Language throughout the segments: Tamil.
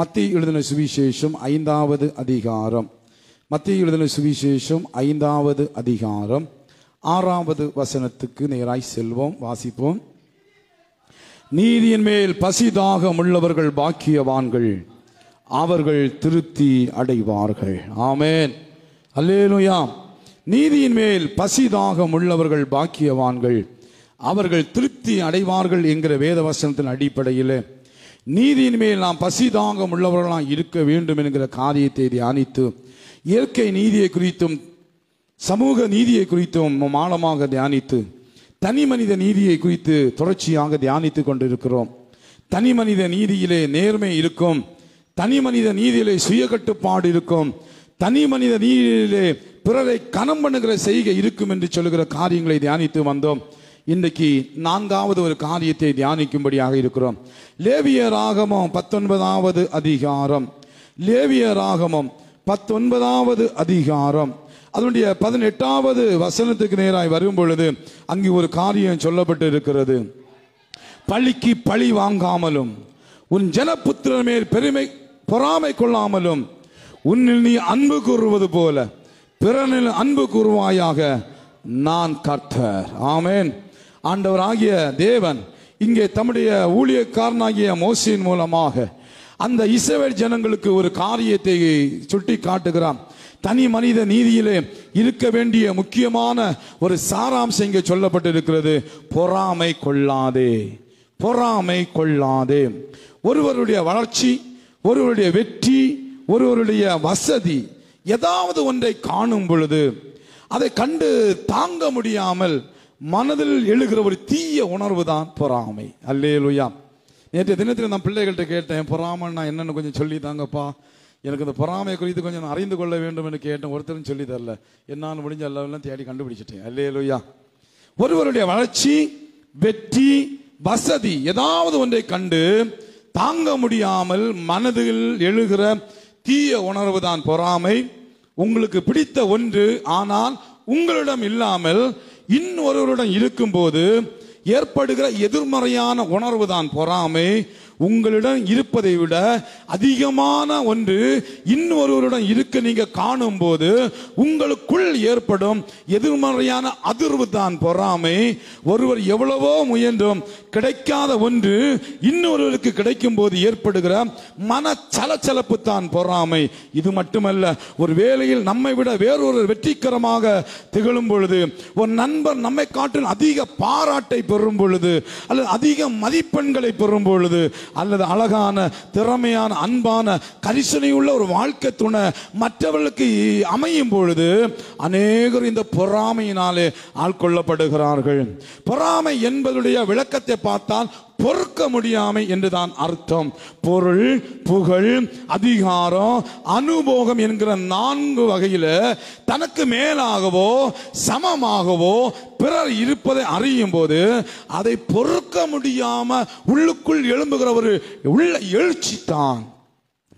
மத்திய எழுதின சுவிசேஷம் ஐந்தாவது அதிகாரம். மத்திய எழுதின சுவிசேஷம் ஐந்தாவது அதிகாரம். ஆறாவது வசனத்துக்கு நேராய் செல்வோம் வாசிப்போம். நீதியின் மேல் பசிதாக உள்ளவர்கள் பாக்கியவான்கள் அவர்கள் திருப்தி அடைவார்கள். ஆமேன். அல்லேலூயா. நீதியின் மேல் பசிதாக உள்ளவர்கள் பாக்கியவான்கள் அவர்கள் திருப்தி அடைவார்கள் என்கிற வேத வசனத்தின் அடிப்படையில் நீதியின் மேல் நாம் தாங்கம் உள்ளவர்களாக இருக்க வேண்டும் என்கிற காரியத்தை தியானித்து இயற்கை நீதியை குறித்தும் சமூக நீதியை குறித்தும் ஆழமாக தியானித்து தனி மனித நீதியை குறித்து தொடர்ச்சியாக தியானித்து கொண்டிருக்கிறோம். தனி மனித நீதியிலே நேர்மை இருக்கும். தனி மனித நீதியிலே சுய கட்டுப்பாடு இருக்கும். தனி மனித நீதியிலே பிறரை கனம் பண்ணுகிற செய்கை இருக்கும் என்று சொல்லுகிற காரியங்களை தியானித்து வந்தோம். இன்றைக்கு நான்காவது ஒரு காரியத்தை தியானிக்கும்படியாக இருக்கிறோம். லேவிய ராகமம் பத்தொன்பதாவது அதிகாரம். லேவிய ராகமம் பத்தொன்பதாவது அதிகாரம். அதனுடைய பதினெட்டாவது வசனத்துக்கு நேராய் வரும் பொழுது அங்கே ஒரு காரியம் சொல்லப்பட்டு இருக்கிறது பழிக்கு பழி வாங்காமலும் உன் ஜனபுத்திரன் மேல் பெருமை பொறாமை கொள்ளாமலும் உன்னில் நீ அன்பு கூறுவது போல பிறனில் அன்பு கூறுவாயாக நான் கர்த்தர். ஆமேன். ஆண்டவர் ஆகிய தேவன் இங்கே தம்முடைய ஊழியக்காரனாகிய மோசியின் மூலமாக அந்த இஸ்ரவேல் ஜனங்களுக்கு ஒரு காரியத்தை சுட்டி காட்டுகிறான் தனி மனித நீதியிலே இருக்க வேண்டிய முக்கியமான ஒரு சாராம்சம் இங்கே சொல்லப்பட்டிருக்கிறது. பொறாமை கொள்ளாதே பொறாமை கொள்ளாதே. ஒருவருடைய வளர்ச்சி ஒருவருடைய வெற்றி ஒருவருடைய வசதி ஏதாவது ஒன்றை காணும் பொழுது அதை கண்டு தாங்க முடியாமல் மனதில் எழுகிற ஒரு தீய உணர்வு தான் பொறாமை. அல்லேலுயா. நேற்று தினத்தில் நான் பிள்ளைகள்கிட்ட கேட்டேன் பொறாமைன்னா என்னென்னு கொஞ்சம் சொல்லி தாங்கப்பா எனக்கு இந்த பொறாமை குறித்து கொஞ்சம் நான் அறிந்து கொள்ள வேண்டும் என்று கேட்டேன். ஒருத்தரும் சொல்லி தரல. என்னான்னு முடிஞ்ச எல்லாம் தேடி கண்டுபிடிச்சிட்டேன். அல்லேலுயா. ஒருவருடைய வளர்ச்சி வெற்றி வசதி ஏதாவது ஒன்றை கண்டு தாங்க முடியாமல் மனதில் எழுகிற தீய உணர்வு தான் பொறாமை. உங்களுக்கு பிடித்த ஒன்று ஆனால் உங்களிடம் இல்லாமல் இன்னொருவருடன் இருக்கும்போது ஏற்படுகிற எதிர்மறையான உணர்வு தான் பொறாமை. உங்களிடம் இருப்பதை விட அதிகமான ஒன்று இன்னொருவருடன் இருக்க நீங்க காணும் போது உங்களுக்குள் ஏற்படும் எதிர்மறையான அதிர்வு தான் பொறாமை. ஒருவர் எவ்வளவோ முயன்றும் கிடைக்காத ஒன்று இன்னொருவருக்கு கிடைக்கும் போது ஏற்படுகிற மன சலச்சலப்பு தான் பொறாமை. இது மட்டுமல்ல ஒரு வேளையில் நம்மை விட வேறொரு வெற்றிகரமாக திகழும் பொழுது ஒரு நண்பர் நம்மை காட்டில் அதிக பாராட்டை பெறும் பொழுது அல்லது அதிக மதிப்பெண்களை பெறும் பொழுது அல்லது அழகான திறமையான அன்பான கரிசனையுள்ள ஒரு வாழ்க்கை துணை மற்றவர்களுக்கு அமையும் பொழுது அநேகர் இந்த பொறாமையினாலே ஆட்கொள்ளப்படுகிறார்கள். பொறாமை என்பதுடைய விளக்கத்தை பார்த்தால் பொறுக்க முடியாமை என்றுதான் அர்த்தம். பொருள் புகழ் அதிகாரம் அனுபோகம் என்கிற நான்கு வகையில் தனக்கு மேலாகவோ சமமாகவோ பிறர் இருப்பதை அறியும் போது அதை பொறுக்க முடியாம உள்ளுக்குள் எழும்புகிற ஒரு உள்ள எழுச்சி தான்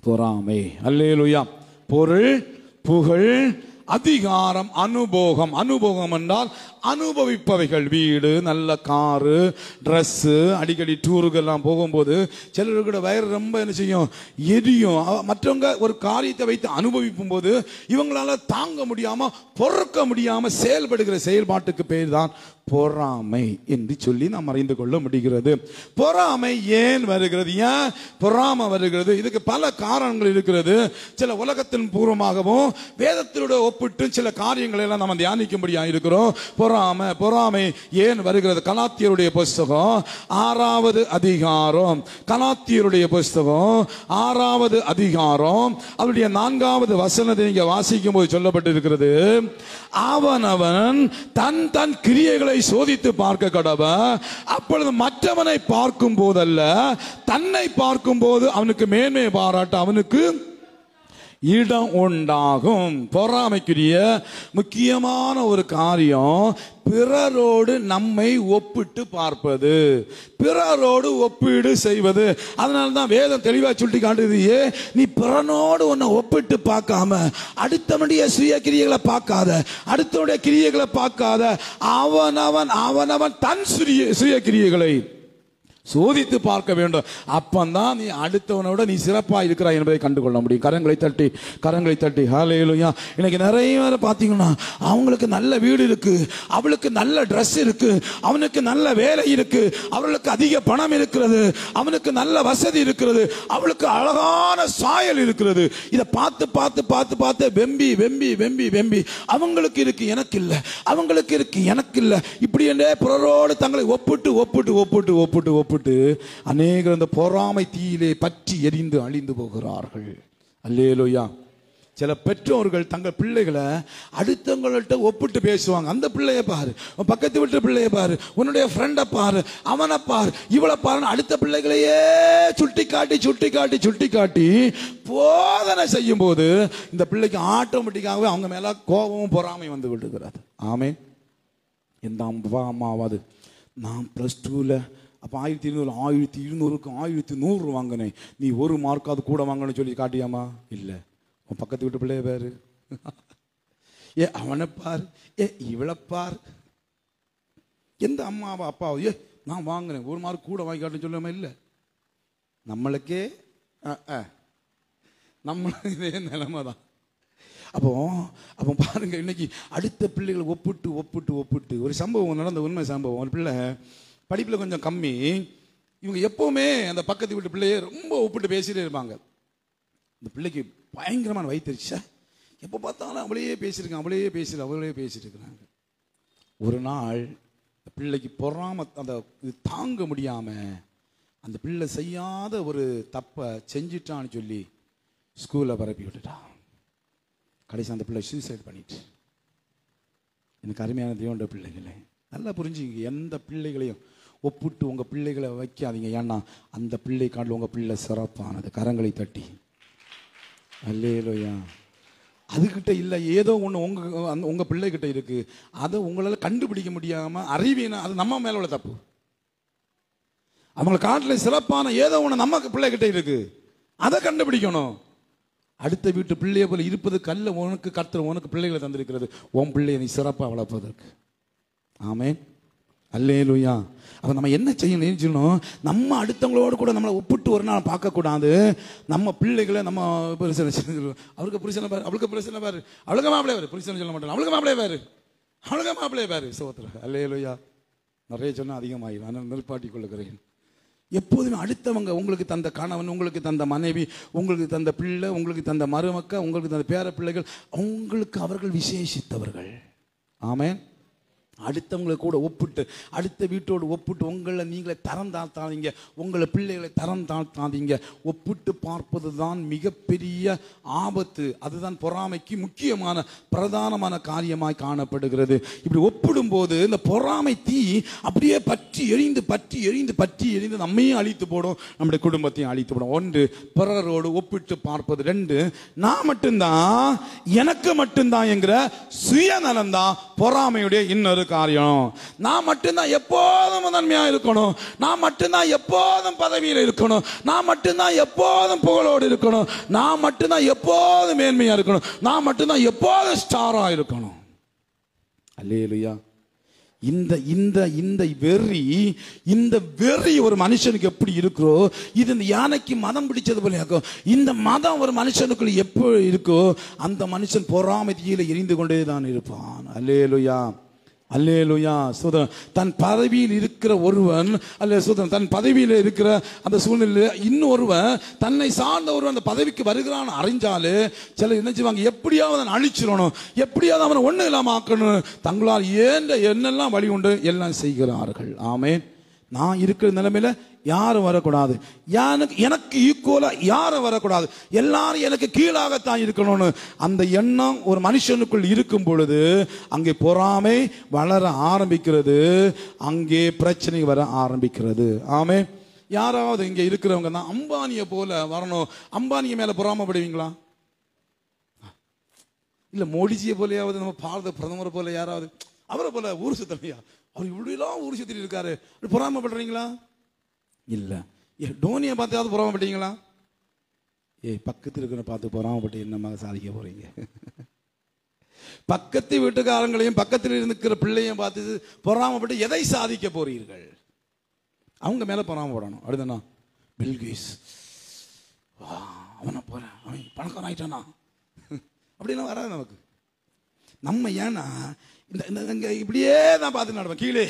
பொறாமை. அல்லேலுயா. பொருள் புகழ் அதிகாரம் அனுபோகம். அனுபோகம் என்றால் அனுபவிப்பவைகள். வீடு நல்ல காரு ட்ரெஸ்ஸு அடிக்கடி டூருக்கெல்லாம் போகும்போது சிலருக்கூட வயிறு ரொம்ப என்ன செய்யும் எரியும். மற்றவங்க ஒரு காரியத்தை வைத்து அனுபவிக்கும் போது இவங்களால தாங்க முடியாமல் பொறுக்க முடியாமல் செயல்படுகிற செயல்பாட்டுக்கு பேர் தான் பொறாமை என்று சொல்லி நாம் அறிந்து கொள்ள முடிகிறது. பொறாமை ஏன் வருகிறது? ஏன் பொறாமை வருகிறது? இதுக்கு பல காரணங்கள் இருக்கிறது. சில உலகத்தின் பூர்வமாகவும் வேதத்திலோட ஒப்பிட்டு சில காரியங்களை எல்லாம் நம்ம தியானிக்கும்படியாக இருக்கிறோம். பொறாமை பொறாமை ஏன் வருகிறது? கலாத்தியருடைய புஸ்தகம் ஆறாவது அதிகாரம். கலாத்தியருடைய புஸ்தகம் ஆறாவது அதிகாரம். அவருடைய நான்காவது வசனத்தை நீங்க வாசிக்கும் போது சொல்லப்பட்டிருக்கிறது அவனவன் தன் தன் கிரியைகளை சோதித்து பார்க்க கடவன். அப்பொழுது மற்றவனை பார்க்கும் போதல்ல தன்னை பார்க்கும் போது அவனுக்கு மேன்மை பாராட்ட அவனுக்கு இடம் உண்டாகும். பொறாமைக்குரிய முக்கியமான ஒரு காரியம் பிறரோடு நம்மை ஒப்பிட்டு பார்ப்பது. பிறரோடு ஒப்பீடு செய்வது. அதனால தான் வேதம் தெளிவாக சுட்டி காட்டுது ஏ நீ பிறனோடு உன்னை ஒப்பிட்டு பார்க்காம அடுத்தவனுடைய சுய கிரியைகளை பார்க்காத அடுத்தவனுடைய கிரியைகளை பார்க்காத அவனவன் அவனவன் தன் சுய சுய கிரியைகளை சோதித்து பார்க்க வேண்டும். அப்பந்தான் நீ அடுத்தவனோட நீ சிறப்பாக இருக்கிறாய் என்பதை கண்டுகொள்ள முடியும். கரங்களை தட்டி கரங்களை தட்டி. ஹalleluya இன்னைக்கு நிறைய பேர் பார்த்தீங்கன்னா அவங்களுக்கு நல்ல வீடு இருக்கு. அவளுக்கு நல்ல ட்ரெஸ் இருக்கு. அவனுக்கு நல்ல வேலை இருக்கு. அவளுக்கு அதிக பணம் இருக்கிறது. அவனுக்கு நல்ல வசதி இருக்கிறது. அவளுக்கு அழகான சாயல் இருக்கிறது. இதை பார்த்து பார்த்து பார்த்து பார்த்து வெம்பி வெம்பி வெம்பி வெம்பி. அவங்களுக்கு இருக்கு எனக்கு இல்லை. அவங்களுக்கு இருக்கு எனக்கு இல்லை. இப்படி என்றே பிறரோடு தங்களை ஒப்பிட்டு ஒப்பிட்டு ஒப்பிட்டு ஒப்பிட்டு ஒப்பிட்டு அநேகர் அந்த பொறாமை தீயிலே பற்றி எரிந்து அழிந்து போகிறார்கள். அல்லேலோயா. சில பெற்றோர்கள் தங்கள் பிள்ளைகளை அடுத்தவங்கள்ட்ட ஒப்பிட்டு பேசுவாங்க. அந்த பிள்ளைய பாரு. பக்கத்து வீட்டு பிள்ளைய பாரு. உன்னுடைய ஃப்ரெண்டை பாரு. அவனை பாரு. இவளை பாரு அடுத்த பிள்ளைகளையே சுட்டி காட்டி சுட்டி காட்டி சுட்டி காட்டி போதனை செய்யும் போது இந்த பிள்ளைக்கு ஆட்டோமேட்டிக்காகவே அவங்க மேல கோபமும் பொறாமை வந்து விட்டுக்கிறாரு ஆமே எந்த அப்பா அம்மாவாது நான் ப்ளஸ் டூவில் அப்போ ஆயிரத்தி இருநூறு ஆயிரத்தி இருநூறுக்கு ஆயிரத்தி நூறு வாங்கினேன். நீ ஒரு மார்க்காவது கூட வாங்கணும்னு சொல்லி காட்டியாமா? இல்லை. உன் பக்கத்து வீட்டு பிள்ளைய பாரு. ஏ அவனை பார். ஏ இவளை பார். எந்த அம்மாவா அப்பாவோ? ஏ நான் வாங்கினேன். ஒரு மார்க் கூட வாங்கி காட்டுன்னு சொல்லாம? இல்லை. நம்மளுக்கே அஹ், நம்ம இதே நிலைமை தான் அப்போ அப்போ பாருங்க இன்னைக்கு அடுத்த பிள்ளைகளை ஒப்பிட்டு ஒப்பிட்டு ஒப்பிட்டு ஒரு சம்பவம் நடந்த உண்மை சம்பவம். ஒரு பிள்ளை படிப்பில் கொஞ்சம் கம்மி. இவங்க எப்போவுமே அந்த பக்கத்து வீட்டு பிள்ளையை ரொம்ப ஒப்பிட்டு பேசிகிட்டே இருப்பாங்க. இந்த பிள்ளைக்கு பயங்கரமான வயிற்றுச்சா எப்போ பார்த்தாலும் அவளையே பேசியிருக்கான் அவளையே பேசிட்டு அவளையே பேசிட்டு இருக்கிறாங்க. ஒரு நாள் இந்த பிள்ளைக்கு பொறாம அந்த இது தாங்க முடியாமல் அந்த பிள்ளை செய்யாத ஒரு தப்பை செஞ்சிட்டான்னு சொல்லி ஸ்கூலில் பரப்பி விட்டுட்டான் கடைசி அந்த பிள்ளை சூசைட் பண்ணிட்டு. எனக்கு அருமையான தேவண்ட பிள்ளைகளே நல்லா புரிஞ்சுங்க எந்த பிள்ளைகளையும் ஒப்பிட்டு உங்கள் பிள்ளைகளை வைக்காதீங்க. ஏன்னா அந்த பிள்ளை காட்டில் உங்கள் பிள்ளை சிறப்பானது. கரங்களை தட்டி. அல்லேலோயா. அதுக்கிட்ட இல்லை ஏதோ ஒன்று உங்கள் அந்த உங்கள் பிள்ளைகிட்ட இருக்கு. அதை உங்களால் கண்டுபிடிக்க முடியாமல் அறிவீனா அது நம்ம மேல உள்ள தப்பு. அவங்கள காட்டில் சிறப்பான ஏதோ ஒன்று நம்ம பிள்ளைகிட்ட இருக்கு. அதை கண்டுபிடிக்கணும். அடுத்த வீட்டு பிள்ளையை போல இருப்பது கல்ல உனக்கு கர்த்தர் உனக்கு பிள்ளைகளை தந்திருக்கிறது. உன் பிள்ளையை நீ சிறப்பாக வளர்ப்பதற்கு. ஆமென். அல்லேலூயா. அப்போ நம்ம என்ன செய்யணும் சொல்லணும் நம்ம அடுத்தவங்களோடு கூட நம்மளை ஒப்பிட்டு ஒரு நாள் பார்க்கக்கூடாது. நம்ம பிள்ளைகளை நம்ம புருஷனை அவருக்கு புருஷனை பாரு அவளுக்கு புருஷனை பாரு. அவளுக்கு மாப்பிளே பாரு. புருஷனை சொல்ல மாட்டேன். அவளுக்கு மாப்பிளே பாரு. அவளுக்கு மாப்பிளே பாரு. சோத்திர. அல்லையா நிறைய சொன்னால் அதிகமாகி ஆனால் நிற்பாட்டி கொள்ளுகிறேன். எப்போதுமே அடுத்தவங்க உங்களுக்கு தந்த கணவன் உங்களுக்கு தந்த மனைவி உங்களுக்கு தந்த பிள்ளை உங்களுக்கு தந்த மருமக்க உங்களுக்கு தந்த பேர பிள்ளைகள் அவங்களுக்கு அவர்கள் விசேஷித்தவர்கள். ஆமேன். அடுத்தவங்களை கூட ஒப்பிட்டு அடுத்த வீட்டோடு ஒப்பிட்டு உங்களை நீங்களே தரம் தாழ்த்தாதீங்க. உங்களை பிள்ளைகளை தரம் தாழ்த்தாதீங்க. ஒப்பிட்டு பார்ப்பது தான் மிகப்பெரிய ஆபத்து. அதுதான் பொறாமைக்கு முக்கியமான பிரதானமான காரியமாய் காணப்படுகிறது. இப்படி ஒப்பிடும்போது இந்த பொறாமை தீ அப்படியே பற்றி எரிந்து பற்றி எரிந்து பற்றி எரிந்து நம்மையும் அழித்து போடும். நம்முடைய குடும்பத்தையும் அழித்து போடும். ஒன்று பிறரோடு ஒப்பிட்டு பார்ப்பது. ரெண்டு நான் மட்டும்தான் எனக்கு மட்டும்தான் என்கிற சுயநலம் தான் பொறாமையுடைய இன்னொரு காரியம். நான் மட்டும்தான் எப்போதும் முதன்மையாக இருக்கணும். நான் மட்டும்தான் எப்போதும் பதவியில் இருக்கணும். நான் மட்டும்தான் எப்போதும் புகழோடு இருக்கணும். நான் மட்டும்தான் எப்போதும் மேன்மையாக இருக்கணும். நான் மட்டும்தான் எப்போதும் ஸ்டாராக இருக்கணும். அல்லேலுயா. இந்த இந்த இந்த வெறி இந்த வெறி ஒரு மனுஷனுக்கு எப்படி இருக்கிறோ இது இந்த யானைக்கு மதம் பிடிச்சது போல இருக்கும் இந்த மதம் ஒரு மனுஷனுக்குள்ள எப்போ இருக்கோ அந்த மனுஷன் பொறாமை எரிந்து கொண்டே தான் இருப்பான். அல்லேலுயா. அல்லேலுயா சோதரன். தன் பதவியில் இருக்கிற ஒருவன் அல்ல சோதரன் தன் பதவியில் இருக்கிற அந்த சூழ்நிலையில் இன்னொருவன் தன்னை சார்ந்த ஒருவன் அந்த பதவிக்கு வருகிறான்னு அறிஞ்சாலே சிலர் என்ன செய்வாங்க? எப்படியாவது அவன் அழிச்சிடணும் எப்படியாவது அவனை ஒன்றும் இல்லாமல் ஆக்கணும். தங்களால் ஏந்த என்னெல்லாம் வழி உண்டு. எல்லாம் செய்கிறார்கள். ஆமேன். நான் இருக்கிற நிலைமையில யாரும் வரக்கூடாது. எனக்கு எனக்கு ஈக்குவலா யாரும் வரக்கூடாது. எல்லாரும் எனக்கு கீழாகத்தான் இருக்கணும்னு. அந்த எண்ணம் ஒரு மனுஷனுக்குள் இருக்கும் பொழுது அங்கே பொறாமை வளர ஆரம்பிக்கிறது. அங்கே பிரச்சனை வர ஆரம்பிக்கிறது. ஆமே யாராவது இங்கே இருக்கிறவங்க தான் அம்பானியை போல வரணும். அம்பானியை மேலே பொறாமப்படுவீங்களா? இல்லை மோடிஜியை போலயாவது நம்ம பாரத பிரதமர் போல யாராவது? அவரை போல ஊர் சுத்தலையா? அவர் இப்படிலாம் ஊர் சுத்திட்டு இருக்காரு. பொறாமப்படுறீங்களா? இல்ல. ஏ டோனியை பார்த்தாவது பொறாமப்பட்டீங்களா? ஏய் பக்கத்தில் இருக்கிற பார்த்து பொறாமப்பட்டு என்னமாக சாதிக்க போறீங்க? பக்கத்து வீட்டுக்காரங்களையும் பக்கத்தில் இருக்கிற பிள்ளையும் பார்த்து பொறாமப்பட்டு எதை சாதிக்க போறீர்கள்? அவங்க மேலே பொறாம போடணும். அடுத்தனா பில்கேஸ் வா அவனை போகிறேன் அவன் பணக்காரன் ஆயிட்டானா? அப்படிலாம் வராது நமக்கு. நம்ம ஏன்னா இந்த இங்கே இப்படியே தான் பார்த்து நடப்போம் கீழே.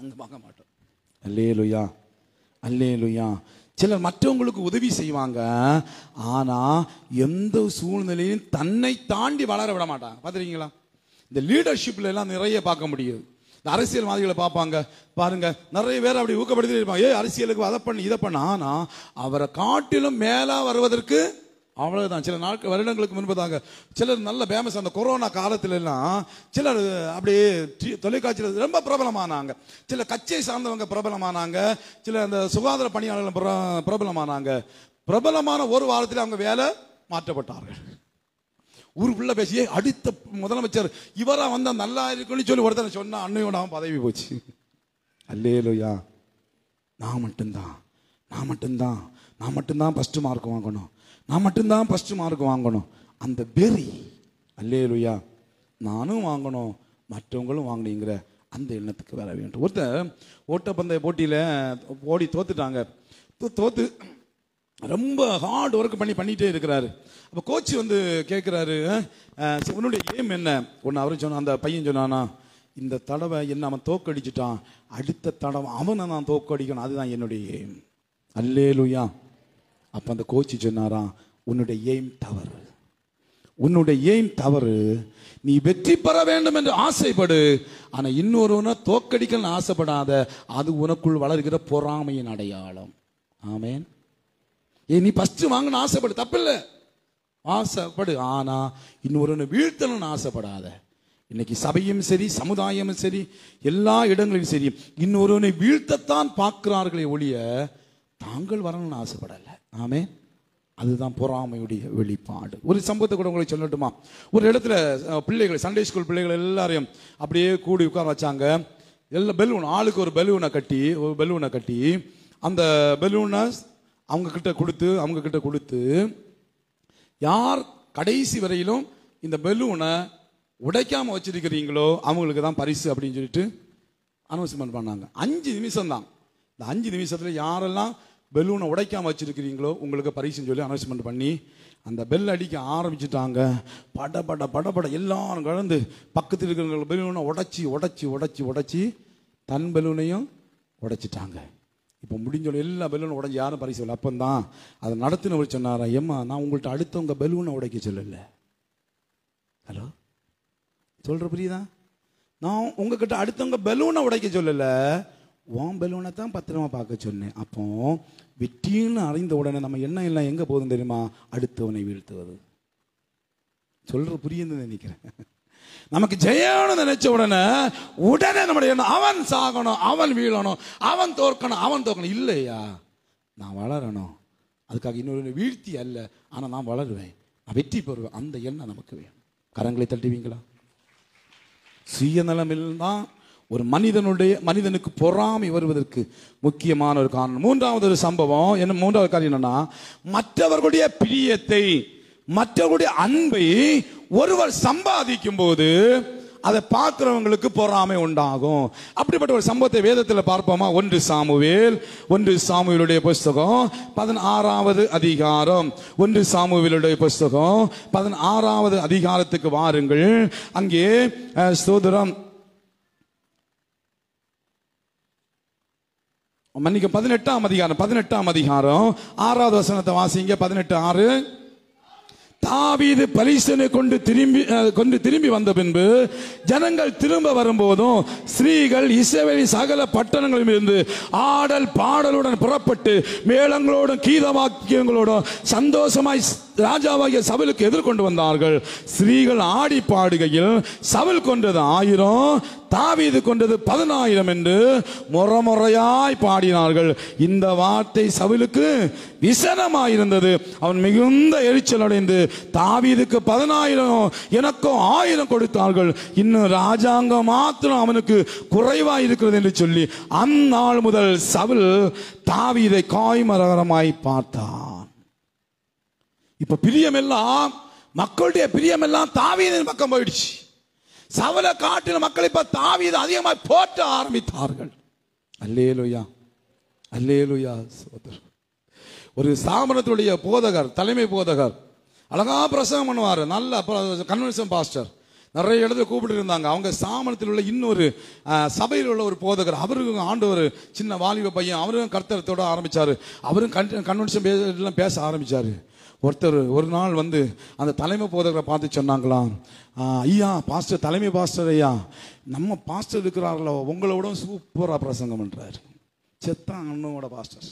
அங்கே பார்க்க மாட்டோம். அல்லே லுயா அல்லே லுயா சிலர் மற்றவங்களுக்கு உதவி செய்வாங்க. ஆனால் எந்த சூழ்நிலையும் தன்னை தாண்டி வளர விட மாட்டாங்க. பார்த்துருக்கீங்களா? இந்த லீடர்ஷிப்ல எல்லாம் நிறைய பார்க்க முடியுது. இந்த அரசியல்வாதிகளை பார்ப்பாங்க. பாருங்க நிறைய பேர் அப்படி ஊக்கப்படுத்தி இருப்பாங்க. ஏ அரசியலுக்கு அதை பண்ணி இதை பண்ண. ஆனால் அவரை காட்டிலும் மேலே வருவதற்கு அவ்வளவுதான். சில நாட்கள் வருடங்களுக்கு முன்பதாக சிலர் நல்ல ஃபேமஸ் அந்த கொரோனா காலத்துல எல்லாம் சிலர் அப்படியே டி- தொலைக்காட்சியில் ரொம்ப பிரபலமானாங்க. சில கட்சியை சார்ந்தவங்க பிரபலமானாங்க. சில அந்த சுகாதார பணியாளர்கள் பிர- பிரபலமானாங்க. பிரபலமான ஒரு வாரத்தில் அவங்க வேலை மாற்றப்பட்டார்கள். ஊருக்குள்ள பேசியே அடுத்த முதலமைச்சர் இவரா வந்தா நல்லா இருக்குன்னு சொல்லி ஒருத்தர் சொன்னா அன்னையோட அவன் பதவி போச்சு. அல்லேலோயா. நான் மட்டும்தான். நான் மட்டும்தான். நான் மட்டும்தான் ஃபஸ்ட்டு மார்க் வாங்கணும். நான் மட்டும்தான் ஃபஸ்ட்டு மார்க் வாங்கணும். அந்த வெறி அல்லேலுயா நானும் வாங்கணும் மற்றவங்களும் வாங்கினீங்கிற அந்த எண்ணத்துக்கு வர வேண்டும். ஒருத்தர் ஓட்டப்பந்தய போட்டியில் ஓடி தோத்துட்டாங்க. தோத்து ரொம்ப ஹார்ட் ஒர்க் பண்ணி பண்ணிகிட்டே இருக்கிறாரு. அப்போ கோச் வந்து கேட்குறாரு உன்னுடைய ஏம் என்ன? ஒன்று அவரும் சொன்ன அந்த பையன் சொன்னானா இந்த தடவை என்ன அவன் தோக்கடிச்சிட்டான் அடுத்த தடவை அவனை நான் தோக்கடிக்கணும் அதுதான் என்னுடைய ஏம் அல்லேலுயா. அப்போ அந்த கோச்சு சொன்னாராம் உன்னுடைய எய்ம் தவறு. உன்னுடைய எய்ம் தவறு. நீ வெற்றி பெற வேண்டும் என்று ஆசைப்படு. ஆனால் இன்னொருவனை தோக்கடிக்கணும்னு ஆசைப்படாத. அது உனக்குள் வளர்கிற பொறாமையின் அடையாளம். ஆமேன். ஏ நீ ஃபஸ்ட்டு வாங்கணும் ஆசைப்படு. தப்பில்லை. ஆசைப்படு. ஆனால் இன்னொருவனை வீழ்த்தணும்னு ஆசைப்படாத. இன்னைக்கு சபையும் சரி சமுதாயமும் சரி எல்லா இடங்களிலும் சரி இன்னொருவனை வீழ்த்தத்தான் பார்க்கிறார்களே ஒழிய தாங்கள் வரணும்னு ஆசைப்படலை. ஆமே அதுதான் பொறாமையுடைய வெளிப்பாடு. ஒரு சம்பவத்தை கூட உங்களுக்கு சொல்லட்டுமா? ஒரு இடத்துல பிள்ளைகள் சண்டே ஸ்கூல் பிள்ளைகள் எல்லாரையும் அப்படியே கூடி உட்கார வச்சாங்க. எல்லா பெலூன் ஆளுக்கு ஒரு பெலூனை கட்டி ஒரு பெலூனை கட்டி அந்த பெலூனை அவங்க கிட்ட கொடுத்து அவங்க கிட்ட கொடுத்து யார் கடைசி வரையிலும் இந்த பெலூனை உடைக்காம வச்சிருக்கிறீங்களோ அவங்களுக்கு தான் பரிசு அப்படின்னு சொல்லிட்டு அனௌன்ஸ்மெண்ட் பண்ணாங்க. அஞ்சு நிமிஷம் தான் இந்த அஞ்சு நிமிஷத்துல யாரெல்லாம் பெலூனை உடைக்காமல் வச்சிருக்கிறீங்களோ உங்களுக்கு பரிசுன்னு சொல்லி அனௌன்ஸ்மெண்ட் பண்ணி அந்த பெல் அடிக்க ஆரம்பிச்சிட்டாங்க. பட பட பட பட எல்லாரும் கலந்து பக்கத்தில் இருக்கிறவங்க பெலூனை உடச்சி உடைச்சி உடச்சி உடைச்சி தன் பெலூனையும் உடைச்சிட்டாங்க. இப்போ முடிஞ்சோட எல்லா பெலூனும் உடஞ்சி யாரும் பரிசு இல்லை. அப்பந்தான் அதை நடத்தினவர் சொன்னாரா ஏம்மா நான் உங்கள்கிட்ட அடுத்தவங்க பெலூனை உடைக்க சொல்லல. ஹலோ? சொல்கிற புரியுதா? நான் உங்ககிட்ட அடுத்தவங்க பெலூனை உடைக்க சொல்லலை. உன் பெலூனை தான் பத்திரமா பார்க்க சொன்னேன். அப்போ வெற்றின்னு அறிந்த உடனே நம்ம எண்ணம் எல்லாம் எங்க போதும் தெரியுமா? அடுத்தவனை வீழ்த்துவது. சொல்ற புரியுதுன்னு நினைக்கிறேன். நமக்கு ஜெயம்னு நினைச்ச உடனே உடனே நம்முடைய எண்ணம் அவன் சாகணும் அவன் வீழணும் அவன் தோற்கணும் அவன் தோற்கணும். இல்லையா? நான் வளரணும். அதுக்காக இன்னொரு வீழ்த்தி அல்ல ஆனா நான் வளருவேன். நான் வெற்றி பெறுவேன். அந்த எண்ணம் நமக்கு வேணும். கரங்களை தட்டுவீங்களா? சுயநலம் தான் ஒரு மனிதனுடைய மனிதனுக்கு பொறாமை வருவதற்கு முக்கியமான ஒரு காரணம். மூன்றாவது ஒரு சம்பவம் என்ன மூன்றாவது காரியம் என்னன்னா மற்றவர்களுடைய பிரியத்தை மற்றவர்களுடைய அன்பை ஒருவர் சம்பாதிக்கும் போது அதை பார்க்கிறவங்களுக்கு பொறாமை உண்டாகும். அப்படிப்பட்ட ஒரு சம்பவத்தை வேதத்தில் பார்ப்போமா? ஒன்று சாமுவேல் ஒன்று சாமுவேலுடைய புஸ்தகம் பதினாறாவது அதிகாரம். ஒன்று சாமுவேலுடைய புஸ்தகம் பதினாறாவது அதிகாரத்துக்கு வாருங்கள். அங்கே சோதரம் மன்னிக்க பதினெட்டாம் அதிகாரம் பதினெட்டாம் அதிகாரம் ஆறாவது வசனத்தை வாசிங்க பதினெட்டு ஆறு. தாவீது பலிசனை கொண்டு திரும்பி கொண்டு திரும்பி வந்த பின்பு ஜனங்கள் திரும்ப வரும்போதும் ஸ்ரீகள் இஸ்ரவேலின் சகல பட்டணங்களிலும் இருந்து ஆடல் பாடலுடன் புறப்பட்டு மேளங்களோடும் கீத வாக்கியங்களோடும் சந்தோஷமாய் ராஜாவாகிய சபலுக்கு எதிர்கொண்டு வந்தார்கள். ஸ்ரீகள் ஆடி பாடுகையில் சபல் கொண்டது ஆயிரம் தாவீது கொண்டது பதினாயிரம் என்று முறமுறையாய் பாடினார்கள். இந்த வார்த்தை சவுலுக்கு விசனமாயிருந்தது. அவன் மிகுந்த எரிச்சல் அடைந்து தாவீதுக்கு பதினாயிரம் எனக்கும் ஆயிரம் கொடுத்தார்கள். இன்னும் ராஜாங்கம் மாத்திரம் அவனுக்கு குறைவா இருக்கிறது என்று சொல்லி அந்நாள் முதல் சவுல் தாவீதை காய்மரகரமாய் பார்த்தான். இப்ப பிரியமெல்லாம் மக்களுடைய பிரியமெல்லாம் தாவீதின் பக்கம் போயிடுச்சு. சவல காட்டின மக்கள் இப்ப தாவீது அதிகமாக போற்ற ஆரம்பித்தார்கள். அல்லேலுயா அல்லேலுயா சோதர் ஒரு சாமனத்துடைய போதகர் தலைமை போதகர் அழகா பிரசங்கம் பண்ணுவார். நல்ல கன்வென்ஷன் பாஸ்டர் நிறைய இடத்துல கூப்பிட்டு இருந்தாங்க. அவங்க சாமனத்தில் உள்ள இன்னொரு சபையில் உள்ள ஒரு போதகர். அவருக்கு ஆண்டவர் சின்ன வாலிப பையன். அவரும் கர்த்தரத்தோட ஆரம்பிச்சாரு. அவரும் கன்வென்ஷன் எல்லாம் பேச ஆரம்பிச்சாரு. ஒருத்தர் ஒரு நாள் வந்து அந்த தலைமை போதகரை பார்த்து சொன்னாங்களாம் ஐயா பாஸ்டர் தலைமை பாஸ்டர் ஐயா நம்ம பாஸ்டர் இருக்கிறார்களோ உங்களை விட சூப்பராக பிரசங்கம் பண்ணுறாரு செத்தான் அண்ணனோட பாஸ்டர்.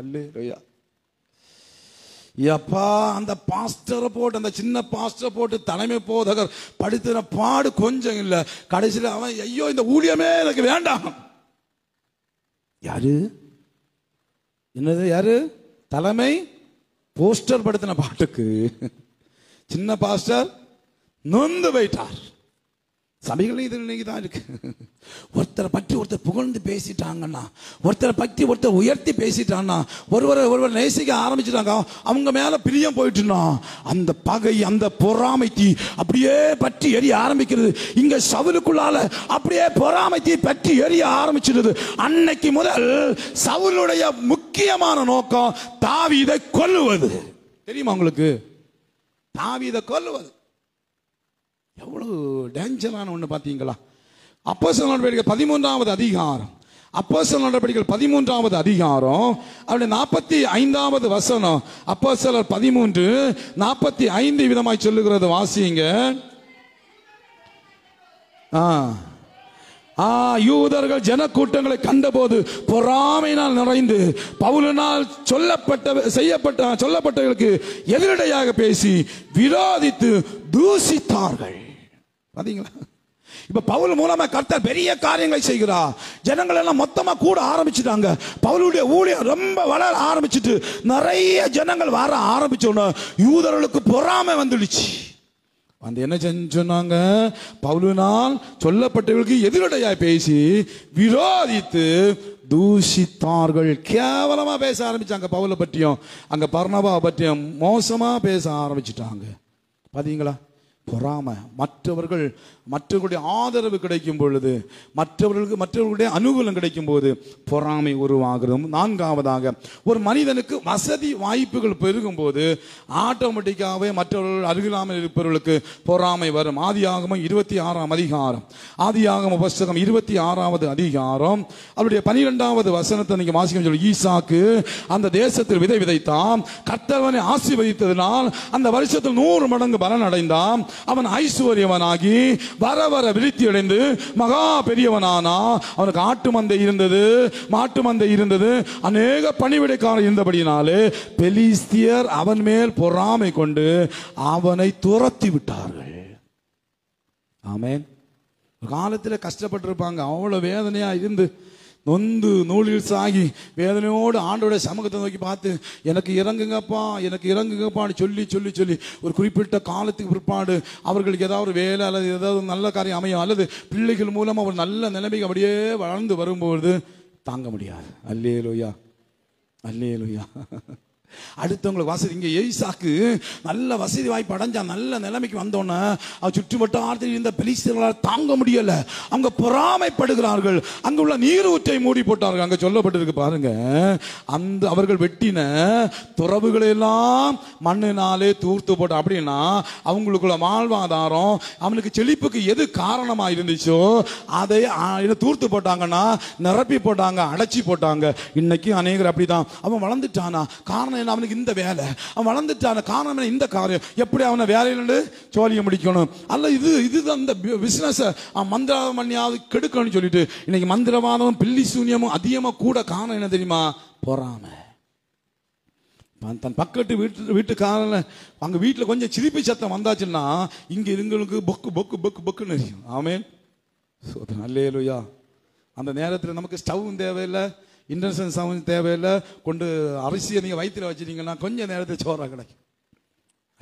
அல்லே ஐயா எப்பா அந்த பாஸ்டரை போட்டு அந்த சின்ன பாஸ்டரை போட்டு தலைமை போதகர் படுத்தின பாடு கொஞ்சம் இல்லை. கடைசியில் அவன் ஐயோ இந்த ஊழியமே எனக்கு வேண்டாம். யாரு? என்னது யாரு? தலைமை போஸ்டர் படுத்தின பாட்டுக்கு சின்ன பாஸ்டர் நொந்து போயிட்டார். சபைகளும் இது இன்னைக்கு தான் இருக்கு. ஒருத்தரை பற்றி ஒருத்தர் புகழ்ந்து பேசிட்டாங்கன்னா ஒருத்தரை பற்றி ஒருத்தர் உயர்த்தி பேசிட்டான்னா ஒருவரை ஒருவர் நேசிக்க ஆரம்பிச்சிட்டாங்க அவங்க மேலே பிரியம் போயிட்டுனா அந்த பகை அந்த பொறாமைத்தி அப்படியே பற்றி எரிய ஆரம்பிக்கிறது. இங்கே சவுலுக்குள்ளால அப்படியே பொறாமைத்தி பற்றி எரிய ஆரம்பிச்சிடுது. அன்னைக்கு முதல் சவுலுடைய முக்கியமான நோக்கம் தாவிதை கொல்லுவது. தெரியுமா உங்களுக்கு? தாவிதை கொல்லுவது. எவ்வளோ டேஞ்சரான ஒன்று பார்த்தீங்களா? அப்போ நடவடிக்கை பதிமூன்றாவது அதிகாரம். அப்போ நடவடிக்கைகள் பதிமூன்றாவது அதிகாரம். அப்படி நாற்பத்தி ஐந்தாவது வசனம். அப்போ சிலர் பதிமூன்று நாற்பத்தி ஐந்து விதமாய் சொல்லுகிறது வாசிங்க ஆ. ஆ யூதர்கள் ஜனக்கூட்டங்களை கண்டபோது பொறாமையினால் நிறைந்து பவுலினால் சொல்லப்பட்ட செய்யப்பட்ட சொல்லப்பட்டவர்களுக்கு எதிரடையாக பேசி விரோதித்து தூசித்தார்கள். பாத்தீங்களா? இப்ப பவுல் மூலமா கர்த்தர் பெரிய காரியங்களை செய்கிறார். ஜனங்கள் எல்லாம் மொத்தமா கூட ஆரம்பிச்சிட்டாங்க. பவுலுடைய ஊழியம் ரொம்ப வளர ஆரம்பிச்சிட்டு நிறைய ஜனங்கள் வர ஆரம்பிச்சோன்னு யூதர்களுக்கு பொறாமை வந்துடுச்சு. வந்து என்ன செஞ்சு சொன்னாங்க? பவுலினால் சொல்லப்பட்டவர்களுக்கு எதிரடையாய் பேசி விரோதித்து தூஷித்தார்கள். கேவலமா பேச ஆரம்பிச்சாங்க பவுலை பற்றியும் அங்க பர்ணபாவை பற்றியும் மோசமா பேச ஆரம்பிச்சிட்டாங்க. பாத்தீங்களா? பொறாமை. மற்றவர்கள் மற்றவர்களுடைய ஆதரவு கிடைக்கும் பொழுது மற்றவர்களுக்கு மற்றவர்களுடைய அனுகூலம் கிடைக்கும் போது பொறாமை உருவாகிறதும். நான்காவதாக ஒரு மனிதனுக்கு வசதி வாய்ப்புகள் பெருகும் போது ஆட்டோமேட்டிக்காகவே மற்றவர்கள் அருகிலாமல் இருப்பவர்களுக்கு பொறாமை வரும். ஆதியாகமும் இருபத்தி ஆறாம் அதிகாரம். ஆதியாகம புஸ்தகம் இருபத்தி ஆறாவது அதிகாரம். அவருடைய பனிரெண்டாவது வசனத்தை நீங்க வாசிக்க சொல்லி ஈசாக்கு அந்த தேசத்தில் விதை விதைத்தான். கர்த்தவனை ஆசீர்வதித்ததினால் அந்த வருஷத்தில் நூறு மடங்கு பலன் அடைந்தான் அவன் ஐஸ்வர்யவனாகி வர வர விருத்தி அடைந்து மகா பெரியவனானா. அவனுக்கு ஆட்டு மந்தை இருந்தது மாட்டு மந்தை இருந்தது. அநேக பணிவிடைக்காரர் இருந்தபடியினாலே பெலிஸ்தியர் அவன் மேல் பொறாமை கொண்டு அவனை துரத்தி விட்டார்கள். ஆமேன். காலத்தில் கஷ்டப்பட்டிருப்பாங்க. அவ்வளோ வேதனையாக இருந்து நொந்து நூலில் சாகி வேதனையோடு ஆண்டோட சமூகத்தை நோக்கி பார்த்து எனக்கு இறங்குங்கப்பா எனக்கு இறங்குங்கப்பான்னு சொல்லி சொல்லி சொல்லி ஒரு குறிப்பிட்ட காலத்துக்கு பிற்பாடு அவர்களுக்கு ஏதாவது ஒரு வேலை அல்லது ஏதாவது ஒரு நல்ல காரியம் அமையும் அல்லது பிள்ளைகள் மூலமாக ஒரு நல்ல நிலைமைக்கு அப்படியே வளர்ந்து வரும்பொழுது தாங்க முடியாது. அல்லேலூயா. அல்லேலூயா. அடுத்தவங்களுக்கு வசதி இங்கே எய்சாக்கு நல்ல வசதி வாய்ப்பு அடைஞ்சான் நல்ல நிலைமைக்கு வந்தோன்னே அவன் சுற்றுவட்டாரத்தில் இருந்த பெலிஸ்தர்களால் தாங்க முடியல. அங்கே பொறாமைப்படுகிறார்கள். அங்கே உள்ள நீரூற்றை மூடி போட்டார்கள். அங்கே சொல்லப்பட்டிருக்கு பாருங்க. அந்த அவர்கள் வெட்டின துறவுகளெல்லாம் மண்ணினாலே தூர்த்து போட்ட அப்படின்னா அவங்களுக்குள்ள வாழ்வாதாரம் அவனுக்கு செழிப்புக்கு எது காரணமாக இருந்துச்சோ அதை இதை தூர்த்து போட்டாங்கன்னா நிரப்பி போட்டாங்க அடைச்சி போட்டாங்க. இன்னைக்கு அநேகர் அப்படிதான். அவன் வளர்ந்துட்டானா? காரணம் காரணம் அவனுக்கு இந்த வேலை. அவன் வளர்ந்துட்டான காரணம் இந்த காரியம். எப்படி அவனை வேலையிலிருந்து சோழியை முடிக்கணும்? அல்ல இது இதுதான் இந்த பிசினஸ் மந்திரவாதம் பண்ணியாவது கெடுக்கணும்னு சொல்லிட்டு இன்னைக்கு மந்திரவாதமும் பில்லி சூன்யமும் அதிகமாக கூட காரணம் என்ன தெரியுமா? பொறாமை. தன் பக்கத்து வீட்டு வீட்டுக்காரன் அங்கே வீட்டில் கொஞ்சம் சிரிப்பு சத்தம் வந்தாச்சுன்னா இங்கே இருங்களுக்கு பொக்கு பொக்கு பொக்கு பொக்குன்னு எரியும் ஆமே அல்லேலுயா. அந்த நேரத்தில் நமக்கு ஸ்டவ்வும் தேவையில்லை. இண்டக்ஷன் சவுண்ட் தேவையில்லை. கொண்டு அரிசியை நீங்கள் வயிற்றில் வச்சுட்டீங்கன்னா கொஞ்சம் நேரத்தை சோறா கிடைக்கும்.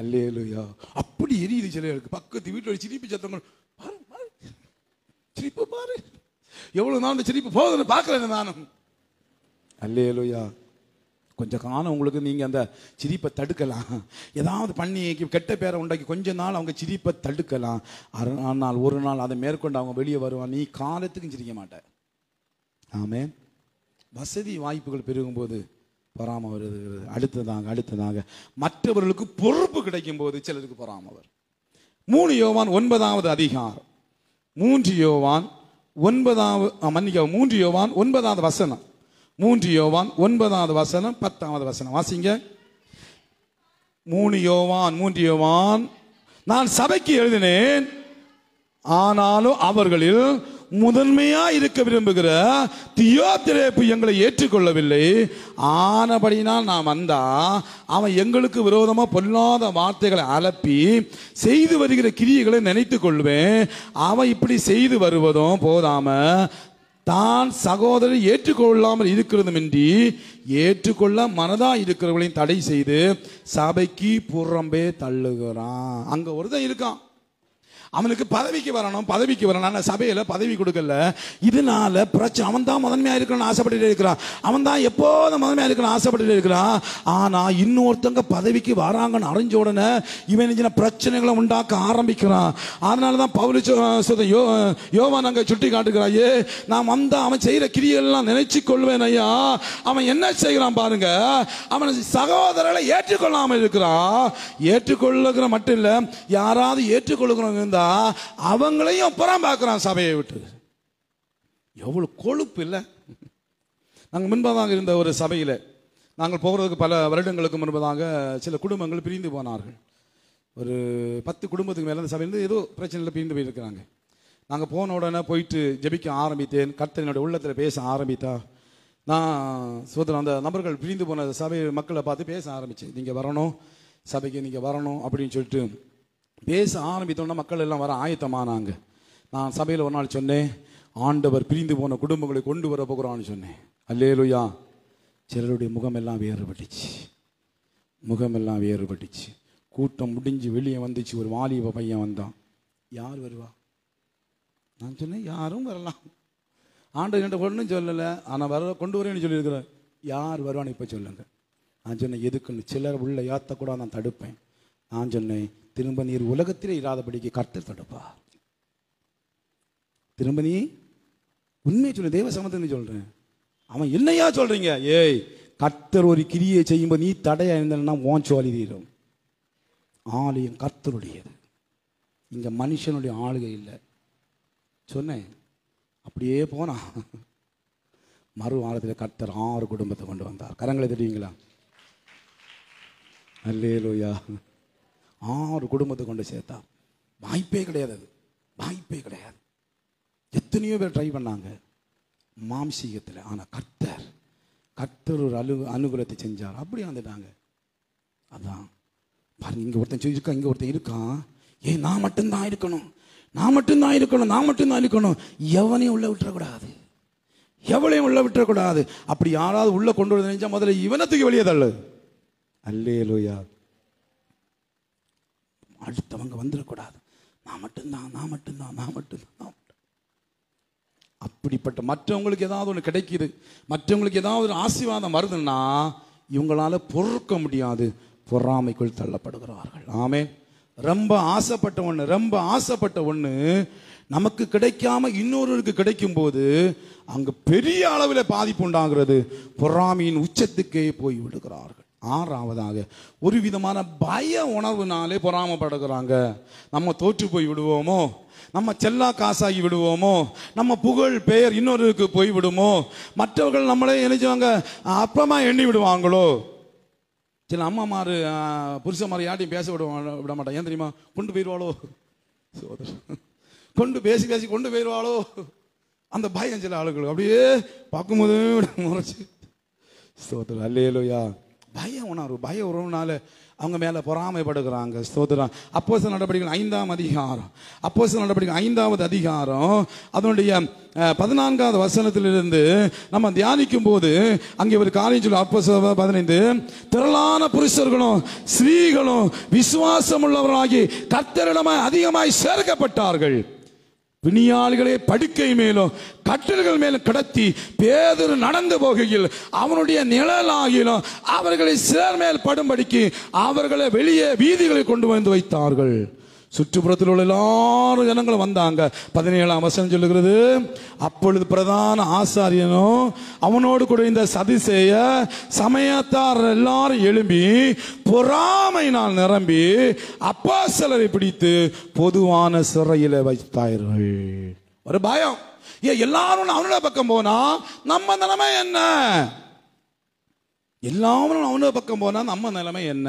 அல்லேலுயா. அப்படி எரியுது சிலைகளுக்கு பக்கத்து வீட்டில் சிரிப்பு சத்தங்கள் பாரு பாரு. சிரிப்பு பாரு. எவ்வளோ நாள் அந்த சிரிப்பு போகுதுன்னு பார்க்கல நானும். அல்லேலுயா. கொஞ்சம் காலம் உங்களுக்கு நீங்கள் அந்த சிரிப்பை தடுக்கலாம். ஏதாவது பண்ணி கெட்ட பேரை உண்டாக்கி கொஞ்ச நாள் அவங்க சிரிப்பை தடுக்கலாம். அரை நாள் ஒரு நாள் அதை மேற்கொண்டு அவங்க வெளியே வருவான் நீ காலத்துக்கும் சிரிக்க மாட்ட. ஆமே வசதி வாய்ப்புகள் பெருகும்போது பொறாமல் வருகிறது அடுத்ததாங்க அடுத்ததாங்க மற்றவர்களுக்கு பொறுப்பு கிடைக்கும் போது சிலருக்கு பொறாமல் வரும் மூணு யோவான் ஒன்பதாவது அதிகாரம். மூன்று யோவான் ஒன்பதாவது மன்னிக்க மூன்று யோவான் ஒன்பதாவது வசனம். மூன்று யோவான் ஒன்பதாவது வசனம் பத்தாவது வசனம். வாசிங்க. மூணு யோவான் மூன்று யோவான் நான் சபைக்கு எழுதினேன். ஆனாலும் அவர்களில் முதன்மையா இருக்க விரும்புகிற தியோத்திரேப்பு எங்களை ஏற்றுக்கொள்ளவில்லை. ஆனபடினால் நான் வந்தா அவன் எங்களுக்கு விரோதமா பொல்லாத வார்த்தைகளை அலப்பி செய்து வருகிற கிரியைகளை நினைத்து கொள்வேன். அவன் இப்படி செய்து வருவதும் போதாம தான் சகோதரர் ஏற்றுக்கொள்ளாமல் இருக்கிறதுமின்றி ஏற்றுக்கொள்ள மனதா இருக்கிறவர்களையும் தடை செய்து சபைக்கு புறம்பே தள்ளுகிறான். அங்க ஒருத்தன் இருக்கான். அவனுக்கு பதவிக்கு வரணும் பதவிக்கு வரணும். ஆனால் சபையில் பதவி கொடுக்கல. இதனால பிரச்சனை அவன் தான் முதன்மையாக இருக்கணும்னு ஆசைப்பட்டுட்டே இருக்கிறான். அவன் தான் எப்போதும் முதன்மையாக இருக்கணும்னு ஆசைப்பட்டுட்டே இருக்கிறான். ஆனால் இன்னொருத்தங்க பதவிக்கு வராங்கன்னு அறிஞ்ச உடனே இவன் என்ன பிரச்சனைகளை உண்டாக்க ஆரம்பிக்கிறான். அதனால தான் பவுலி யோ யோவான் அங்க சுட்டி காட்டுகிறாயே நான் வந்தா அவன் செய்கிற கிரியெல்லாம் நினைச்சு கொள்வேன் ஐயா. அவன் என்ன செய்கிறான் பாருங்க. அவன் சகோதரர்களை ஏற்றுக்கொள்ளாமல் இருக்கிறான். ஏற்றுக்கொள்ளுகிற மட்டும் இல்லை யாராவது ஏற்றுக்கொள்ளுகிறவங்க இருந்தா அவங்களையும் புறம் பார்க்குறான் சபையை விட்டு. எவ்வளோ கொழுப்பு இல்லை. நாங்கள் முன்பதாக இருந்த ஒரு சபையில் நாங்கள் போகிறதுக்கு பல வருடங்களுக்கு முன்பதாக சில குடும்பங்கள் பிரிந்து போனார்கள். ஒரு பத்து குடும்பத்துக்கு மேலே அந்த சபையிலேருந்து ஏதோ பிரச்சனையில் பிரிந்து போயிருக்கிறாங்க. நாங்கள் போன உடனே போயிட்டு ஜெபிக்க ஆரம்பித்தேன். கர்த்தனோட உள்ளத்தில் பேச ஆரம்பித்தா நான் சோதனை அந்த நபர்கள் பிரிந்து போன சபை மக்களை பார்த்து பேச ஆரம்பித்தேன். நீங்கள் வரணும் சபைக்கு நீங்கள் வரணும் அப்படின்னு சொல்லிட்டு பேச ஆரம்பித்தோன்னா மக்கள் எல்லாம் வர ஆயத்தமானாங்க. நான் சபையில் ஒரு நாள் சொன்னேன் ஆண்டவர் பிரிந்து போன குடும்பங்களை கொண்டு வர போகிறான்னு சொன்னேன். அல்லேலுயா. சிலருடைய முகமெல்லாம் வேறுபட்டுச்சு. முகமெல்லாம் வேறுபட்டுச்சு. கூட்டம் முடிஞ்சு வெளியே வந்துச்சு. ஒரு வாலிப பையன் வந்தான். யார் வருவா? நான் சொன்னேன் யாரும் வரலாம். ஆண்டு என்கிட்ட ஒன்றும் சொல்லலை. ஆனால் வர கொண்டு வரேன்னு சொல்லியிருக்கிறேன் யார் வருவான்னு இப்போ சொல்லுங்கள் நான் சொன்னேன் எதுக்குன்னு? சிலர் உள்ள ஏற்றக்கூட நான் தடுப்பேன். நான் சொன்னேன் திரும்ப நீர் உலகத்திலே இராதபடிக்கு கர்த்தர் தடுப்பா. திரும்ப நீ உண்மையை சொல்லு தேவ சமத்துன்னு சொல்றேன். அவன் என்னையா சொல்றீங்க? ஏய் கர்த்தர் ஒரு கிரியை செய்யும்போது நீ தடைய இருந்தனா உன் சோழி தீரும். ஆலயம் கர்த்தருடையது. இங்க மனுஷனுடைய ஆளுகை இல்லை. சொன்னேன். அப்படியே போனான் மறு வாரத்தில் கர்த்தர் ஆறு குடும்பத்தை கொண்டு வந்தார். கரங்களை தெரியுங்களா அல்லேலோயா. ஆறு குடும்பத்தை கொண்டு சேர்த்தா. வாய்ப்பே கிடையாது அது. வாய்ப்பே கிடையாது. எத்தனையோ பேர் ட்ரை பண்ணாங்க. மாம்சீகத்தில் ஆனால் கர்த்தர் கர்த்தர் ஒரு அலு அனுகூலத்தை செஞ்சார். அப்படி வந்துட்டாங்க அதான். பாருங்க இங்கே ஒருத்தன் சொல்லியிருக்கான் இங்கே ஒருத்தன் இருக்கான் ஏன் நான் மட்டும்தான் இருக்கணும். நான் மட்டும்தான் இருக்கணும் நான் மட்டும்தான் இருக்கணும். எவனையும் உள்ளே விட்டுறக்கூடாது. எவளையும் உள்ளே விட்டுறக்கூடாது. அப்படி யாராவது உள்ளே கொண்டு வந்து நினைச்சா முதல்ல இவனத்துக்கு வெளியே தள்ளு. அல்லே லோயா அடுத்தவங்க வந்துடக்கூடாது நான் மட்டும்தான் நான் மட்டும்தான் நான் மட்டும்தான் நான் மட்டும். அப்படிப்பட்ட மற்றவங்களுக்கு ஏதாவது ஒன்று கிடைக்குது. மற்றவங்களுக்கு ஏதாவது ஒரு ஆசீர்வாதம் வருதுன்னா இவங்களால பொறுக்க முடியாது. பொறாமைக்குள் தள்ளப்படுகிறார்கள். ஆமே ரொம்ப ஆசைப்பட்ட ஒன்று ரொம்ப ஆசைப்பட்ட ஒன்று நமக்கு கிடைக்காம இன்னொருவருக்கு கிடைக்கும் போது அங்கே பெரிய அளவில் பாதிப்பு உண்டாகிறது. பொறாமையின் உச்சத்துக்கே போய் விடுகிறார்கள். ஆறாவதாக ஒரு விதமான பய உணர்வுனாலே பொறாமப்படுகிறாங்க. நம்ம தோற்று போய் விடுவோமோ? நம்ம செல்லா காசாகி விடுவோமோ? நம்ம புகழ் பெயர் இன்னொருக்கு போய் விடுமோ? மற்றவர்கள் நம்மளே நினைச்சவங்க அப்புறமா எண்ணி விடுவாங்களோ? சில அம்மாமாரு புருஷமாரு யார்ட்டையும் பேச விடுவாங்க விட மாட்டான் ஏன் தெரியுமா? கொண்டு போயிடுவாளோ சோதரன் கொண்டு பேசி பேசி கொண்டு போயிடுவாளோ அந்த பயம் சில ஆளுகளுக்கு அப்படியே பார்க்கும்போது முறைச்சு. ஸ்தோத்திரம் அல்லையிலோயா பய உணர்வு பய உறவுனால அவங்க மேலே பொறாமைப்படுகிறாங்க ஸ்தோத்திரம். அப்போஸ்தலர் நடவடிக்கைகள் ஐந்தாம் அதிகாரம். அப்போஸ்தலர் நடவடிக்கை ஐந்தாவது அதிகாரம். அதனுடைய பதினான்காவது வசனத்திலிருந்து நம்ம தியானிக்கும் போது அங்கே ஒரு காரியம் சொல்லி அப்போ பதினைந்து திரளான புருஷர்களும் ஸ்ரீகளும் விசுவாசம் உள்ளவர்களாகி கத்தரிடமாய் அதிகமாய் சேர்க்கப்பட்டார்கள். பிணியாளிகளே படுக்கை மேலும் கட்டில்கள் மேலும் கடத்தி பேதர் நடந்து போகையில் அவனுடைய நிழலாகிலும் அவர்களை சிலர் மேல் படும்படிக்கு அவர்களை வெளியே வீதிகளை கொண்டு வந்து வைத்தார்கள். சுற்றுப்புறத்தில் உள்ள எல்லாரும் ஜனங்களும் வந்தாங்க. பதினேழாம் வசனம் சொல்லுகிறது அப்பொழுது பிரதான ஆசாரியனும் அவனோடு கூட இந்த சதிசேய சமயத்தார் எல்லாரும் எழும்பி பொறாமையினால் நிரம்பி அப்பா சிலரை பிடித்து பொதுவான சிறையில் வைத்தார்கள். ஒரு பயம். ஏன் எல்லாரும் அவனோட பக்கம் போனா நம்ம நிலைமை என்ன? எல்லாரும் அவனோட பக்கம் போனா நம்ம நிலைமை என்ன?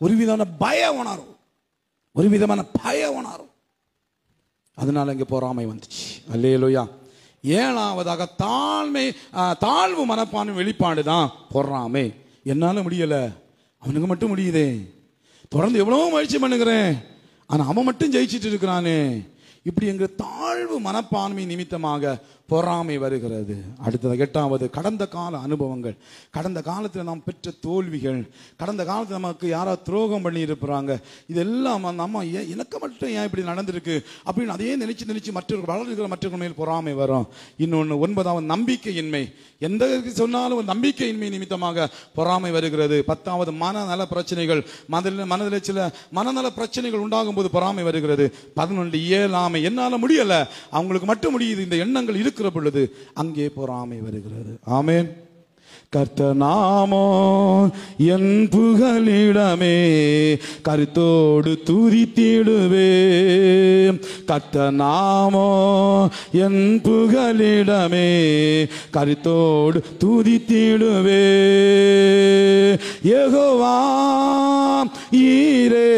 ஒரு விதமான பயம் உணரும். ஒரு விதமான பய உணரும் அதனால இங்க பொறாமை வந்துச்சு. அல்லையிலோயா ஏழாவதாக தாழ்மை தாழ்வு மனப்பான்மை வெளிப்பாடு தான் பொறாமை. என்னால முடியல. அவனுக்கு மட்டும் முடியுதே. தொடர்ந்து எவ்வளோ முயற்சி பண்ணுகிறேன். ஆனா அவன் மட்டும் ஜெயிச்சுட்டு இருக்கிறானே. இப்படி எங்க தாழ்வு மனப்பான்மை நிமித்தமாக பொறாமை வருகிறது. அடுத்தது எட்டாவது கடந்த கால அனுபவங்கள். கடந்த காலத்தில் நாம் பெற்ற தோல்விகள் கடந்த காலத்தில் நமக்கு யாரோ துரோகம் பண்ணி இருப்பாங்க இதெல்லாம் நம்ம ஏன் எனக்கு மட்டும் ஏன் இப்படி நடந்திருக்கு? அப்படின்னு அதையே நினைச்சு நினைச்சு மற்றவர்கள் வளர்கிற மற்றவர்கள் மேல் பொறாமை வரும். இன்னொன்று ஒன்பதாவது நம்பிக்கையின்மை. எந்த சொன்னாலும் ஒரு நம்பிக்கையின்மை நிமித்தமாக பொறாமை வருகிறது. பத்தாவது மனநல பிரச்சனைகள். மனதில் மனதில் சில மனநல பிரச்சனைகள் உண்டாகும் போது பொறாமை வருகிறது. பதினொன்று இயலாமை. என்னால் முடியலை. அவங்களுக்கு மட்டும் முடியுது. இந்த எண்ணங்கள் இருக்கிற பொழுது அங்கே பொறாமை வருகிறது. ஆமேன். கர்த்த நாமோ என் புகலிடமே கருத்தோடு துதித்திடுவே கர்த்த நாமோ என் புகலிடமே கருத்தோடு துதித்திடுவே யெகோவா ஈரே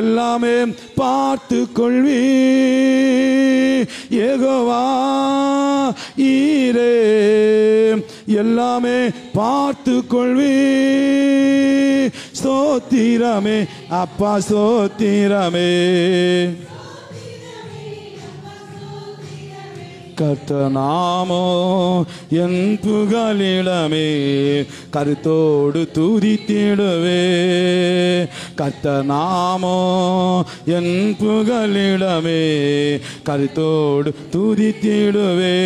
எல்லாமே பார்த்து கொள்வி யெகோவா ஈரே எல்லாமே பார்த்து கொள்வே ஸ்தோத்திரமே அப்பா ஸ்தோத்திரமே. கத்த நாமோ என் புகலிடமே கருத்தோடு துதித்திடுவே. கத்த நாமோ என் புகலிடமே கருத்தோடு துதித்திடுவே.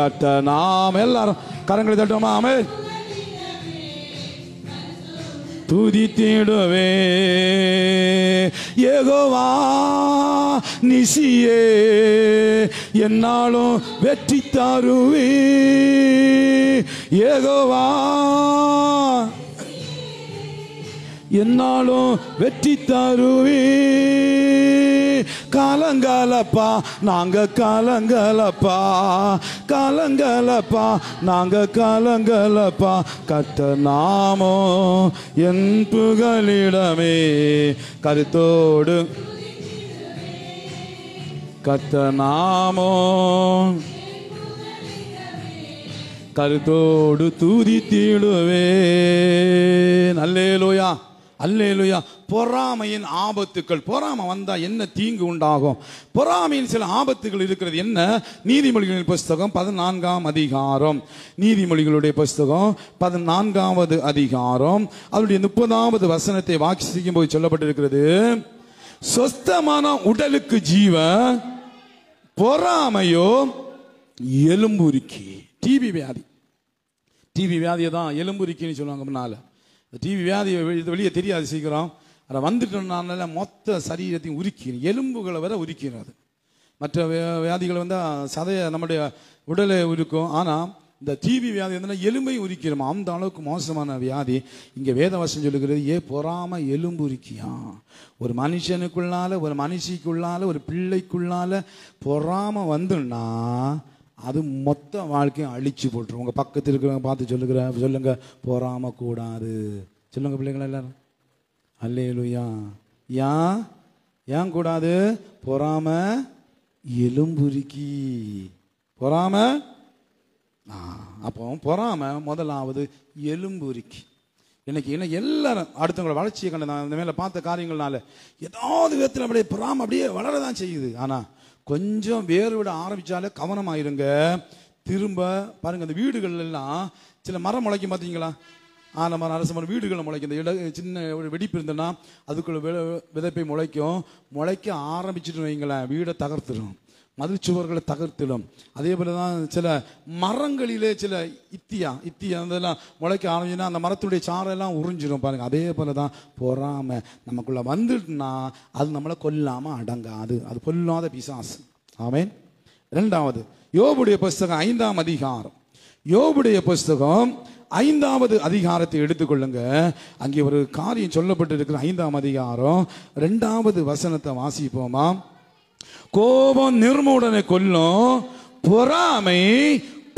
கத்த நாம் எல்லாரும் கரங்களை தட்டுமா அமே துதித்திடுவே ஏகோவா நிசியே என்னாலும் வெற்றி தருவே ஏகோவா என்னாலும் வெற்றி தருவே காலங்காலப்பா நாங்க காலங்கலப்பா காலங்கலப்பா நாங்க காலங்கலப்பா கத்த நாமோ என் புகழிடமே. கருத்தோடு கத்த நாமோ கருத்தோடு தூதி தூதித்திடுவே அல்லேலூயா. அல்லேலுயா. பொறாமையின் ஆபத்துக்கள். பொறாமை வந்தால் என்ன தீங்கு உண்டாகும்? பொறாமையின் சில ஆபத்துகள் இருக்கிறது என்ன? நீதிமொழிகளின் புஸ்தகம் பதினான்காம் அதிகாரம். நீதிமொழிகளுடைய புஸ்தகம் பதினான்காவது அதிகாரம். அதனுடைய முப்பதாவது வசனத்தை வாசிக்கும் போது சொல்லப்பட்டிருக்கிறது. சொஸ்தமான உடலுக்கு ஜீவன் பொறாமையோ எலும்புருக்கி டிபி வியாதி. டிபி வியாதியை தான் எலும்புருக்கின்னு சொல்லுவாங்க முன்னால. இந்த டிவி வியாதி வெளியே தெரியாது சீக்கிரம். அதை வந்துட்டோம்னால மொத்த சரீரத்தையும் உருக்கி எலும்புகளை வர உரிக்கிறது. மற்ற வியா- வியாதிகள் வந்து சதையை நம்முடைய உடலை உருக்கும். ஆனால் இந்த டிவி வியாதி வந்து எலும்பையும் உரிக்கிறோம்? அந்த அளவுக்கு மோசமான வியாதி. இங்கே வேதவசம் சொல்லுகிறது ஏ பொறாம எலும்பு உரிக்கியா? ஒரு மனுஷனுக்குள்ளால ஒரு மனுஷிக்குள்ளால ஒரு பிள்ளைக்குள்ளால பொறாம வந்துன்னா அது மொத்த வாழ்க்கையும் அழிச்சு போட்டுரும். உங்கள் பக்கத்தில் இருக்கிறவங்க பார்த்து சொல்லுகிற சொல்லுங்க போகாமல் கூடாது. சொல்லுங்க பிள்ளைங்களா எல்லாரும். அல்லேலுயா. ஏன்? ஏன் கூடாது? பொறாம எலும்புருக்கி. பொறாம? ஆ, அப்போ பொறாம முதலாவது எலும்புருக்கி. இன்னைக்கு என்ன எல்லாரும் அடுத்தவங்களோட வளர்ச்சியை கண்டு நான் இந்த மேலே பார்த்த காரியங்கள்னால ஏதாவது விதத்தில் அப்படியே பொறாம அப்படியே வளரதான் செய்யுது. ஆனால் கொஞ்சம் வேறு விட ஆரம்பித்தாலே கவனமாயிருங்க. திரும்ப பாருங்கள் அந்த வீடுகள் எல்லாம் சில மரம் முளைக்கும் பார்த்தீங்களா ஆலமரம் அரசு மரம் வீடுகளை முளைக்கும். இந்த இட சின்ன ஒரு வெடிப்பு இருந்ததுன்னா அதுக்குள்ள வித விதைப்பை முளைக்கும். முளைக்க ஆரம்பிச்சுட்டு வைங்களேன் வீடை தகர்த்துடும் மதிச்சுவர்களை தகர்த்திடும். அதே போல தான் சில மரங்களிலே சில இத்தியா இத்தியா அதெல்லாம் முளைக்க ஆரம்பிச்சுன்னா அந்த மரத்துடைய சாரெல்லாம் உறிஞ்சிடும் பாருங்க. அதே போல தான் பொறாம. நமக்குள்ள வந்துட்டுனா அது நம்மளை கொல்லாமல் அடங்காது. அது கொல்லாத பிசாசு. ஆமேன். ரெண்டாவது யோபுடைய புஸ்தகம் ஐந்தாம் அதிகாரம். யோபுடைய புஸ்தகம் ஐந்தாவது அதிகாரத்தை எடுத்துக்கொள்ளுங்க. அங்கே ஒரு காரியம் சொல்லப்பட்டிருக்கிற ஐந்தாம் அதிகாரம். ரெண்டாவது வசனத்தை வாசிப்போமா? கோபம் நிர்மூடனை கொல்லும் பொறாமை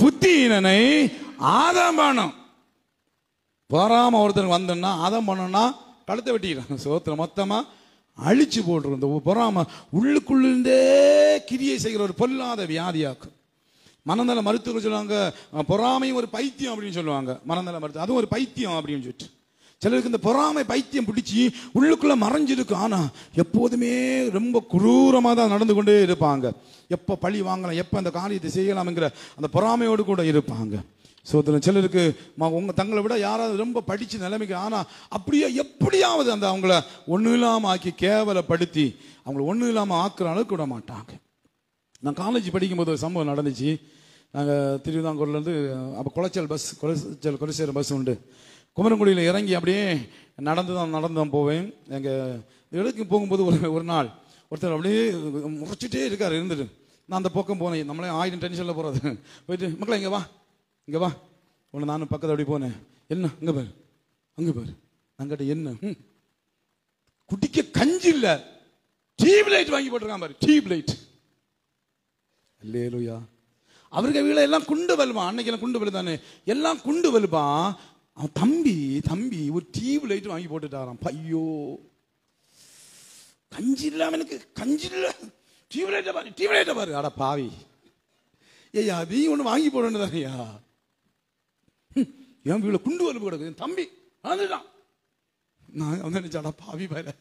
புத்தியினனை ஆதம் பண்ணும். பொறாம ஒருத்தனுக்கு வந்தோன்னா ஆதம் பண்ணோன்னா கழுத்தை வெட்டிக்கிறான். சோத்துல மொத்தமா அழிச்சு போட்டுரும். இந்த பொறாம உள்ளுக்குள்ளிருந்தே கிரியை செய்கிற ஒரு பொல்லாத வியாதியாக்கும். மனநல மருத்துவர் சொல்லுவாங்க பொறாமையும் ஒரு பைத்தியம் அப்படின்னு சொல்லுவாங்க. மனநல மருத்துவம் அதுவும் ஒரு பைத்தியம் அப்படின்னு சொல்லிட்டு. சிலருக்கு இந்த பொறாமை பைத்தியம் பிடிச்சி உள்ளுக்குள்ள மறைஞ்சிருக்கும். ஆனா எப்போதுமே ரொம்ப குரூரமாக தான் நடந்து கொண்டே இருப்பாங்க. எப்போ பழி வாங்கலாம் எப்போ அந்த காரியத்தை செய்யலாம்ங்கிற அந்த பொறாமையோடு கூட இருப்பாங்க. சோதரன் சிலருக்கு ம- உங்க தங்களை விட யாராவது ரொம்ப படிச்சு நிலைமைக்கு ஆனா அப்படியே எப்படியாவது அந்த அவங்கள ஒன்றும் இல்லாமல் ஆக்கி கேவலப்படுத்தி அவங்கள ஒன்றும் இல்லாமல் ஆக்குற அளவுக்கு விட மாட்டாங்க. நான் காலேஜ் படிக்கும்போது ஒரு சம்பவம் நடந்துச்சு. நாங்கள் திருவிதாங்கூர்லேருந்து அப்போ குளச்சல் பஸ் குளச்சல் குலசேர பஸ் உண்டு. குமரங்குடியில் இறங்கி அப்படியே நடந்து தான் நடந்து தான் போவேன். எங்கள் இடத்துக்கு போகும்போது ஒரு ஒரு நாள் ஒருத்தர் அப்படியே முறைச்சிட்டே இருக்கார் இருந்துட்டு. நான் அந்த பக்கம் போனேன். நம்மளே ஆயிரம் டென்ஷனில் போகிறது போயிட்டு மக்களை இங்கே வா இங்கே வா. உன்னை நானும் பக்கத்தில் அப்படி போனேன். என்ன? அங்கே பாரு அங்கே பாரு. அங்கிட்ட என்ன? ம். குடிக்க கஞ்சி இல்லை. டியூப் லைட் வாங்கி போட்டிருக்கான் பாரு டியூப் லைட் அல்லேலூயா. அவருக்கு வீட எல்லாம் குண்டு வலுவான் அன்னைக்கு எல்லாம் குண்டு வலு தானே. எல்லாம் குண்டு வலுப்பான் அவன் தம்பி தம்பி ஒரு டியூப் லைட் வாங்கி போட்டுட்டாராம். ஐயோ. கஞ்சி இல்லாம எனக்கு கஞ்சி இல்ல. டியூப் லைட்டை பாரு டியூப் லைட்டை பாரு. அட பாவி. ஏய்யா நீ ஒன்று வாங்கி போட தானேயா என் வீட்டில் குண்டு வலுப்பு கிடக்குது என் தம்பி வந்துட்டான் நான் வந்து நினைச்சாடா பாவி பாரு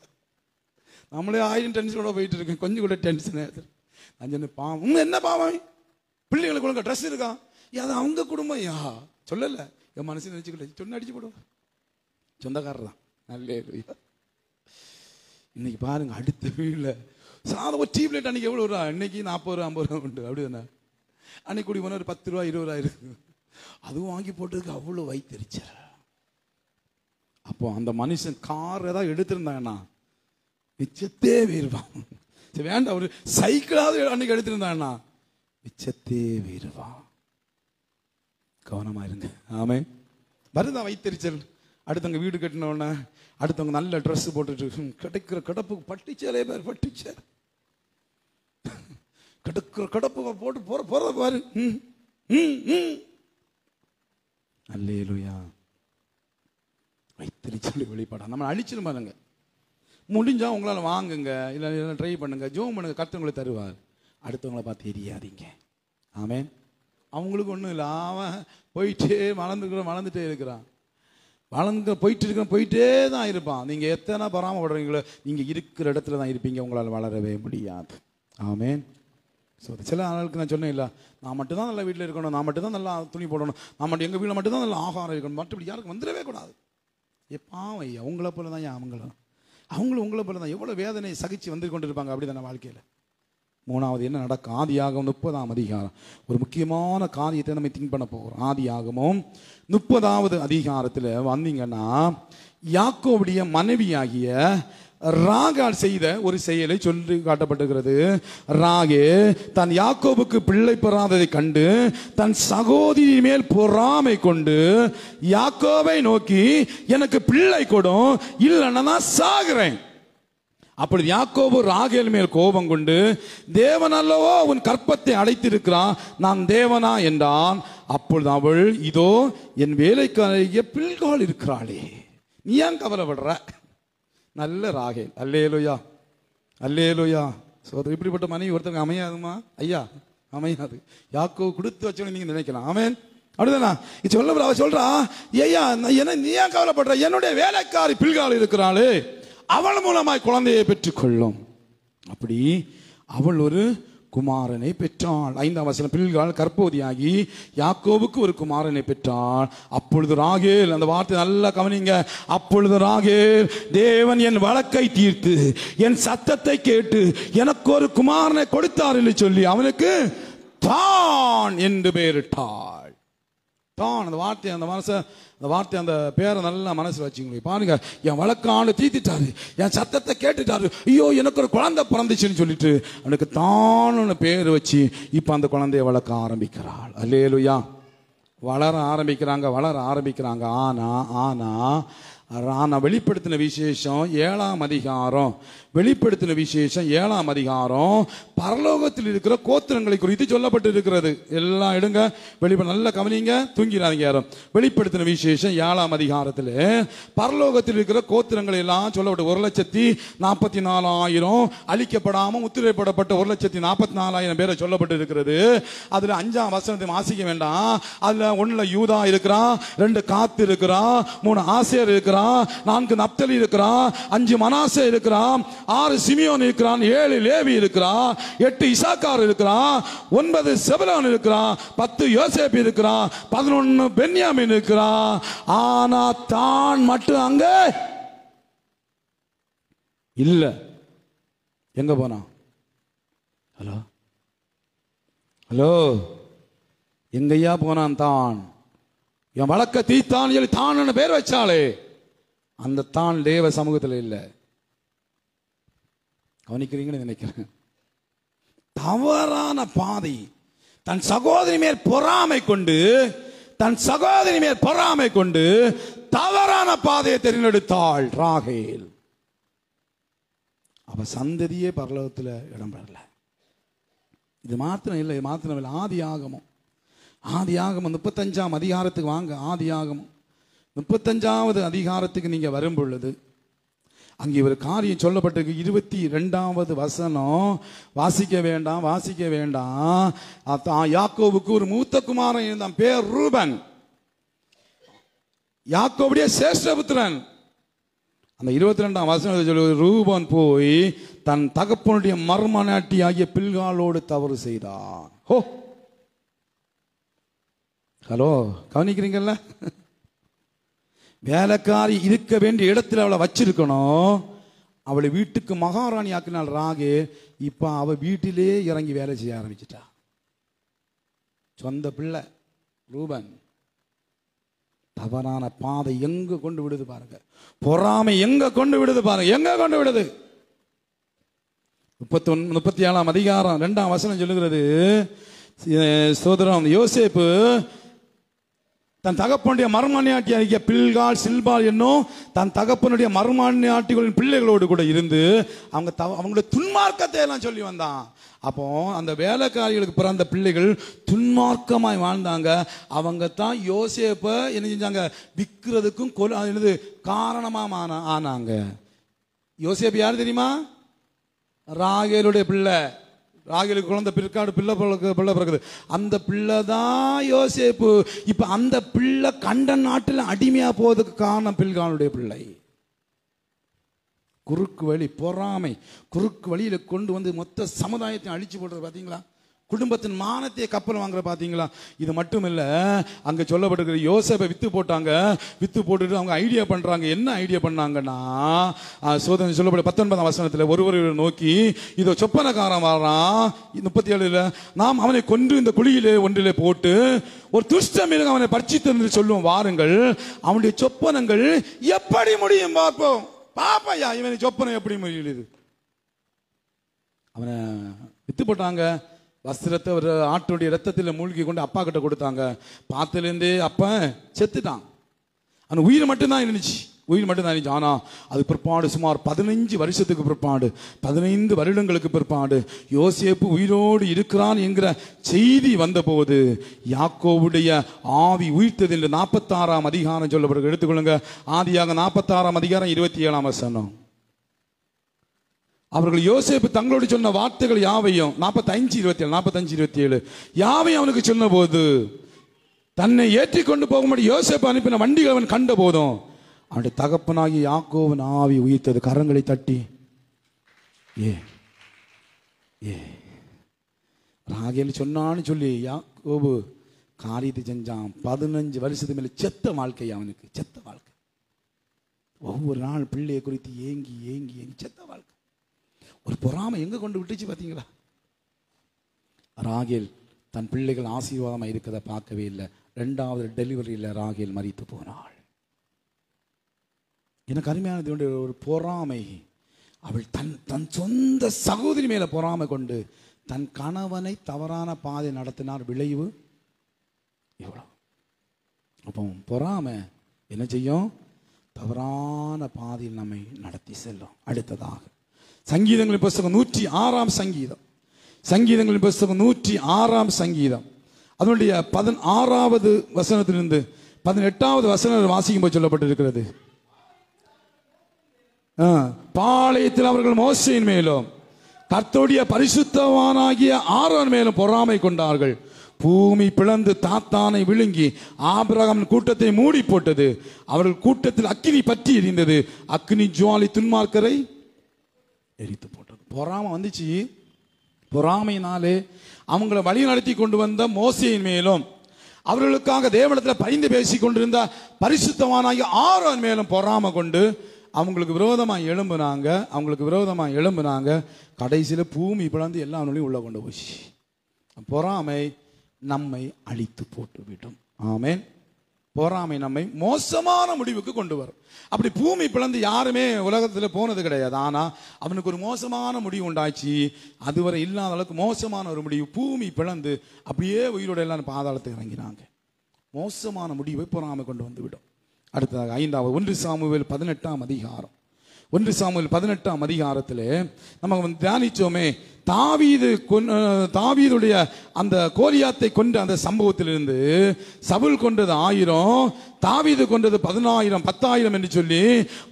நம்மளே ஆயிரம் டென்ஷனோட போயிட்டு இருக்கேன். கொஞ்சம் கூட டென்ஷன் நான் சொன்னேன் பாவம். உங்க என்ன பாவம்? பிள்ளைங்களுக்கு ஒழுங்கா ட்ரெஸ் இருக்கான் அது அவங்க குடும்பம் யா சொல்லலை. என் மனசு நினைச்சுக்கிட்ட சொன்ன அடிச்சு போடுவோம். சொந்தக்காரர் தான் நல்ல இன்னைக்கு பாருங்க அடுத்த வீட்டில் சாதம் ஒரு டீப் லைட் அன்னைக்கு எவ்வளோ ரூபா? இன்னைக்கு நாற்பது ரூபா ஐம்பது ரூபா உண்டு. அப்படி தானே அன்னைக்கு கூடி போனால் ஒரு பத்து ரூபா இருபது ரூபா இருக்கு. அதுவும் வாங்கி போட்டதுக்கு அவ்வளோ வைத்தறிச்சர் அப்போ அந்த மனுஷன் கார் ஏதாவது எடுத்திருந்தாங்கன்னா மிச்சத்தே வீருவான் சரி வேண்டாம் ஒரு சைக்கிளாவது அன்னைக்கு எடுத்திருந்தாங்கன்னா மிச்சத்தே வீருவான் கவனமாக இருங்க. ஆமே வருதான் வைத்தறிச்சல். அடுத்தவங்க வீடு கட்டினோடனே அடுத்தவங்க நல்ல ட்ரெஸ் போட்டுட்டு கிடைக்கிற கடப்புக்கு பட்டிச்சாலே பேர் பட்டுச்சேர் கிடைக்கிற கடப்பு போட்டு போற போறத பாரு. ம், ம், ம். அல்லேலூயா. வைத்தறிச்சல் வெளிப்பாடா. நம்ம அழிச்சிடும் பாருங்க. முடிஞ்சால் உங்களால் வாங்குங்க. இல்லை ட்ரை பண்ணுங்க. ஜோம் பண்ணுங்க. கர்த்தர் தருவார். அடுத்தவங்கள பார்த்து எரியாதீங்க. ஆமேன். அவங்களுக்கு ஒன்றும் இல்லை. அவன் போயிட்டே வளர்ந்துக்கிற வளர்ந்துட்டே இருக்கிறான். வளர்ந்து போயிட்டு இருக்கிற போயிட்டே தான் இருப்பான். நீங்கள் எத்தனை பராமப்படுறீங்களோ நீங்கள் இருக்கிற இடத்துல தான் இருப்பீங்க. உங்களால் வளரவே முடியாது. ஆமேன். ஸோ சில ஆளுக்கு நான் சொன்னேன் இல்லை நான் மட்டும்தான் நல்ல வீட்டில் இருக்கணும் நான் மட்டும் தான் நல்லா துணி போடணும் நான் மட்டும் எங்கள் வீட்டில் மட்டும்தான் நல்லா ஆகாரம் இருக்கணும் மற்றபடி யாருக்கும் வந்துடவே கூடாது. எப்பாவும் ஐயா உங்களை போல தான் ஏன் அவங்களும். அவங்களும் உங்களை போல தான் எவ்வளோ வேதனை சகிச்சு வந்து கொண்டு இருப்பாங்க அப்படி தானே வாழ்க்கையில். மூணாவது என்ன நடக்கும்? ஆதியாகமம் முப்பதாம் அதிகாரம். ஒரு முக்கியமான காரியத்தை நம்ம திங்க் பண்ண போகிறோம் ஆதியாகமம் முப்பதாவது அதிகாரத்தில் வந்தீங்கன்னா யாக்கோவுடைய மனைவியாகிய ராகால் செய்த ஒரு செயலை சொல்லி காட்டப்பட்டுகிறது ராகே தன் யாக்கோபுக்கு பிள்ளை பெறாததை கண்டு தன் சகோதரி மேல் பொறாமை கொண்டு யாக்கோவை நோக்கி எனக்கு பிள்ளை கொடும் இல்லைன்னா நான் அப்பொழுது யாக்கோபு ராகேல் மேல் கோபம் கொண்டு தேவன் அல்லவோ உன் கற்பத்தை அடைத்திருக்கிறான் நான் தேவனா என்றான். அப்பொழுது அவள் இதோ என் வேலைக்காரிய பிள்கால் இருக்கிறாளே. நீ ஏன் கவலைப்படுற? நல்ல ராகேல். அல்லேலுயா. அல்லேலுயா. ஸோ இப்படிப்பட்ட மனைவி ஒருத்தங்க அமையாதுமா? ஐயா அமையாது. யாக்கோ கொடுத்து வச்சோன்னு நீங்க நினைக்கலாம். ஆமேன். அப்படிதானா? இது சொல்ல அவ சொல்றா ஐயா நான் என்ன நீ ஏன் கவலைப்படுற? என்னுடைய வேலைக்காரி பில்கால் இருக்கிறாளே. அவள் மூலமாய் குழந்தையை பெற்றுக்கொள்ளும். அப்படி அவள் ஒரு குமாரனை பெற்றாள். ஐந்தாம் வசனம் பிள்ளைகள் கற்போதியாகி யாக்கோவுக்கு ஒரு குமாரனை பெற்றாள். அப்பொழுது ராகேல் அந்த வார்த்தை நல்லா கவனிங்க. அப்பொழுது ராகேல் தேவன் என் வழக்கை தீர்த்து என் சத்தத்தை கேட்டு எனக்கு ஒரு குமாரனை கொடுத்தார் என்று சொல்லி அவனுக்கு தான் என்று பெயரிட்டாள். தான் அந்த வார்த்தை அந்த மனசை அந்த வார்த்தை அந்த பேரை நல்லா மனசில் வச்சுங்களேன் பாருங்க என் வழக்கான தீத்திட்டாரு என் சத்தத்தை கேட்டுட்டாரு. ஐயோ எனக்கு ஒரு குழந்தை பிறந்துச்சுன்னு சொல்லிட்டு அவனுக்கு தானுன்னு பேர் வச்சு இப்போ அந்த குழந்தைய வளர்க்க ஆரம்பிக்கிறாள். அல்லேலுயா. வளர ஆரம்பிக்கிறாங்க வளர ஆரம்பிக்கிறாங்க. ஆனா ஆனா நான் வெளிப்படுத்தின விசேஷம் ஏழாம் அதிகாரம். வெளிப்படுத்தின விசேஷம் ஏழாம் அதிகாரம். பரலோகத்தில் இருக்கிற கோத்திரங்களை குறித்து சொல்லப்பட்டு இருக்கிறது எல்லாம் எடுங்க. வெளிப்பட நல்ல கவனிங்க. தூங்கிறாங்க யாரும். வெளிப்படுத்தின விசேஷம் ஏழாம் அதிகாரத்தில் பரலோகத்தில் இருக்கிற கோத்திரங்களை எல்லாம் சொல்லப்பட்டு ஒரு லட்சத்தி நாற்பத்தி நாலாயிரம் அழிக்கப்படாமல் முத்திரைப்படப்பட்ட ஒரு லட்சத்தி நாற்பத்தி நாலாயிரம் பேரை சொல்லப்பட்டு இருக்கிறது அதில் அஞ்சாம் வசனத்தை வாசிக்க வேண்டாம். அதில் ஒன்றில் யூதா இருக்கிறான் ரெண்டு காத்து இருக்கிறான் மூணு ஆசிரியர் இருக்கிறான் நான்கு நப்தலி இருக்கிறான் அஞ்சு மனாசே இருக்கிறான் ஆறு சிமியோன் இருக்கிறான் ஏழு லேவி இருக்கிறான் எட்டு இசாக்கார் இருக்கிறான் ஒன்பது செபலான் இருக்கிறான் பத்து யோசேப் இருக்கிறான் பதினொன்னு பென்யாமின் இருக்கிறான். ஆனா தான் மட்டும் அங்க இல்ல. எங்க போனான்? ஹலோ? ஹலோ? எங்கய்யா போனான் தான்? என் வழக்க தீத்தான் சொல்லி தான் பேர் வச்சாளே. அந்த தான் தேவ சமூகத்தில் இல்லை. கவனிக்கிறீங்கன்னு நினைக்கிறேன். தவறான பாதை. தன் சகோதரி மேல் பொறாமை கொண்டு தன் சகோதரி மேல் பொறாமை கொண்டு தவறான பாதையை தேர்ந்தெடுத்தாள் ராகேல். அவ சந்ததியே பரலோகத்தில் இடம் பெறல. இது மாத்திரம் இல்லை இது மாத்திரம் இல்லை. ஆதி ஆகமும். ஆதி ஆகமம் முப்பத்தஞ்சாம் அதிகாரத்துக்கு வாங்க. ஆதி ஆகமும். முப்பத்தஞ்சாவது அதிகாரத்துக்கு நீங்க வரும் பொழுது அங்கே ஒரு காரியம் சொல்லப்பட்டிருக்கு. இருபத்தி ரெண்டாவது வசனம் வாசிக்க வேண்டாம் வாசிக்க வேண்டாம். யாக்கோவுக்கு ஒரு மூத்த குமாரன் இருந்தான் பேர் ரூபன். யாக்கோவுடைய சேஷ்டபுத்திரன் அந்த இருபத்தி ரெண்டாம் வசனத்தை சொல்லி ரூபன் போய் தன் தகப்பனுடைய மர்மநாட்டி ஆகிய பில்காலோடு தவறு செய்தான். ஹோ! ஹலோ கவனிக்கிறீங்கல்ல? வேலைக்காரி இருக்க வேண்டிய இடத்துல அவளை வச்சிருக்கணும். அவளை வீட்டுக்கு மகாராணி ஆக்கினாள் ராகே இப்போ அவள் வீட்டிலே இறங்கி வேலை செய்ய ஆரம்பிச்சிட்டா. சொந்த பிள்ளை ரூபன். தவறான பாதை எங்க கொண்டு விடுது பாருங்க. பொறாமை எங்க கொண்டு விடுது பாருங்க. எங்க கொண்டு விடுது? முப்பத்தி ஒன் முப்பத்தி ஏழாம் அதிகாரம் ரெண்டாம் வசனம் சொல்லுகிறது. சோதரம் யோசேப்பு தன் தகப்பனுடைய மர்மணியாட்டி அறிக்கை பில்கால் சில்பால் என்னும் தன் தகப்பனுடைய மர்மணியாட்டிகளின் பிள்ளைகளோடு கூட இருந்து அவங்க தவ- அவங்களுடைய துன்மார்க்கத்தை எல்லாம் சொல்லி வந்தான். அப்போ அந்த வேலைக்காரிகளுக்கு பிறந்த பிள்ளைகள் துன்மார்க்கமாய் வாழ்ந்தாங்க. அவங்க தான் யோசேப்ப என்ன செஞ்சாங்க? விற்கிறதுக்கும் கொல் அது என்னது? காரணமாக ஆனாங்க. யோசேப்பு யார் தெரியுமா? ராகேலுடைய பிள்ளை. ராகிலுக்கு குழந்தை பிற்காடு பிள்ளை பிறகு பிள்ளை பிறகுது. அந்த பிள்ளை தான் யோசேப்பு. இப்போ அந்த பிள்ளை கண்ட நாட்டில் அடிமையாக போவதுக்கு காரணம் பில்கானுடைய பிள்ளை. குறுக்கு வழி பொறாமை. குறுக்கு வழியில் கொண்டு வந்து மொத்த சமுதாயத்தை அழிச்சு போடுறது பார்த்தீங்களா குடும்பத்தின் மானத்தை கப்பல் வாங்குற பாத்தீங்களா? இது மட்டும் இல்ல அங்க சொல்லப்பட்டிருக்கிற யோசப்பை வித்து போட்டாங்க. வித்து போட்டுட்டு அவங்க ஐடியா பண்றாங்க. என்ன ஐடியா பண்ணாங்கன்னா சோதனை சொல்லப்பட்ட பத்தொன்பதாம் வசனத்துல ஒருவர் நோக்கி இதோ சொப்பனக்காரன் வரான். முப்பத்தி ஏழுல நாம் அவனை கொன்று இந்த குழியிலே ஒன்றிலே போட்டு ஒரு துஷ்ட அவனை பட்சித்து என்று சொல்லுவோம் வாருங்கள். அவனுடைய சொப்பனங்கள் எப்படி முடியும் பார்ப்போம். பாப்பையா இவனை சொப்பனம் எப்படி முடியுது? அவனை வித்து போட்டாங்க. வஸ்திரத்தை ஒரு ஆட்டுடைய ரத்தத்தில் மூழ்கி கொண்டு அப்பா கிட்ட கொடுத்தாங்க. பார்த்துலேருந்தே அப்பன் செத்துட்டான். அந்த உயிர் மட்டும்தான் இருந்துச்சு. உயிர் மட்டும்தான் இருந்துச்சு. ஆனால் அது பிற்பாடு சுமார் பதினைஞ்சு வருஷத்துக்கு பிற்பாடு பதினைந்து வருடங்களுக்கு பிற்பாடு யோசேப்பு உயிரோடு இருக்கிறான் என்கிற செய்தி வந்தபோது யாக்கோவுடைய ஆவி உயிர்த்தது என்று நாற்பத்தாறாம் அதிகாரம் சொல்லப்படுகிறது. எடுத்துக்கொள்ளுங்க. ஆதியாக நாற்பத்தாறாம் அதிகாரம் இருபத்தி ஏழாம் வசனம். அவர்கள் யோசேப்பு தங்களோடு சொன்ன வார்த்தைகள் யாவையும் நாற்பத்தஞ்சு இருபத்தி ஏழு நாற்பத்தஞ்சு இருபத்தி ஏழு யாவையும் அவனுக்கு சொன்ன போது தன்னை ஏற்றி கொண்டு போகும்படி யோசேப்பு அனுப்பின வண்டிகள் அவன் கண்ட போதும். அவனுடைய தகப்பனாகி யாக்கோவன் ஆவி உயிர்த்தது கரங்களை தட்டி ஏ ஏ ராகேல் சொன்னான்னு சொல்லி யாக்கோபு காரியத்தை செஞ்சான். பதினஞ்சு வருஷத்துக்கு மேலே செத்த வாழ்க்கை அவனுக்கு செத்த வாழ்க்கை. ஒவ்வொரு நாள் பிள்ளையை குறித்து ஏங்கி ஏங்கி ஏங்கி செத்த வாழ்க்கை. ஒரு பொறாமை எங்கே கொண்டு விட்டுச்சு பார்த்தீங்களா ராகேல் தன் பிள்ளைகள் ஆசீர்வாதமாக இருக்கதை பார்க்கவே இல்லை. ரெண்டாவது டெலிவரியில் ராகேல் மறித்து போனாள். எனக்கு அருமையான ஒரு பொறாமை. அவள் தன் தன் சொந்த சகோதரி மேலே பொறாமை கொண்டு தன் கணவனை தவறான பாதை நடத்தினார். விளைவு இவ்வளோ அப்போ பொறாமை என்ன செய்யும்? தவறான பாதையில் நம்மை நடத்தி செல்லும். அடுத்ததாக சங்கீதங்களின் புஸ்தகம் நூற்றி ஆறாம் சங்கீதம். சங்கீதங்களின் புஸ்தகம் நூற்றி ஆறாம் சங்கீதம். அதனுடைய பதினாறாவது வசனத்திலிருந்து பதினெட்டாவது வசனம் வாசிக்கும் போது சொல்லப்பட்டிருக்கிறது. ஆ, பாளையத்தில் அவர்கள் மோசையின் மேலும் கர்த்தோடைய பரிசுத்தவானாகிய ஆரோன் மேலும் பொறாமை கொண்டார்கள். பூமி பிளந்து தாத்தானை விழுங்கி ஆபிரகாம் கூட்டத்தை மூடி போட்டது அவர்கள் கூட்டத்தில் அக்கினி பற்றி எரிந்தது. அக்னி ஜுவாலி துன்மார்க்கரை எரித்து போட்டது. பொறாமை வந்துச்சு. பொறாமையினாலே அவங்கள வழி நடத்தி கொண்டு வந்த மோசையின் மேலும் அவர்களுக்காக தேவனத்தில் பரிந்து பேசி கொண்டிருந்த பரிசுத்தவானாகிய ஆரோன் மேலும் பொறாமை கொண்டு அவங்களுக்கு விரோதமாக எழும்புனாங்க. அவங்களுக்கு விரோதமாக எழும்புனாங்க. கடைசியில் பூமி பிளந்து எல்லா நூலையும் உள்ளே கொண்டு போச்சு. பொறாமை நம்மை அழித்து போட்டு விடும் ஆமேன். பொறாமை நம்மை மோசமான முடிவுக்கு கொண்டு வரும். அப்படி பூமி பிளந்து யாருமே உலகத்தில் போனது கிடையாது. ஆனால் அவனுக்கு ஒரு மோசமான முடிவு உண்டாச்சு. அதுவரை இல்லாத அளவுக்கு மோசமான ஒரு முடிவு பூமி பிளந்து அப்படியே உயிரோட எல்லாம் பாதாளத்துக்கு இறங்கினாங்க. மோசமான முடிவை பொறாமை கொண்டு வந்து விடும் அடுத்ததாக ஐந்தாவது ஒன்று சாமுவேல் பதினெட்டாம் அதிகாரம். ஒன்று சாமுவேல் பதினெட்டாம் அதிகாரத்தில் நம்ம வந்து தியானிச்சோமே தாவீது தாவீதுடைய அந்த கோலியாத்தை கொண்ட அந்த சம்பவத்திலிருந்து சபுல் கொண்டது ஆயிரம் தாவீது கொண்டது பதினாயிரம் பத்தாயிரம் என்று சொல்லி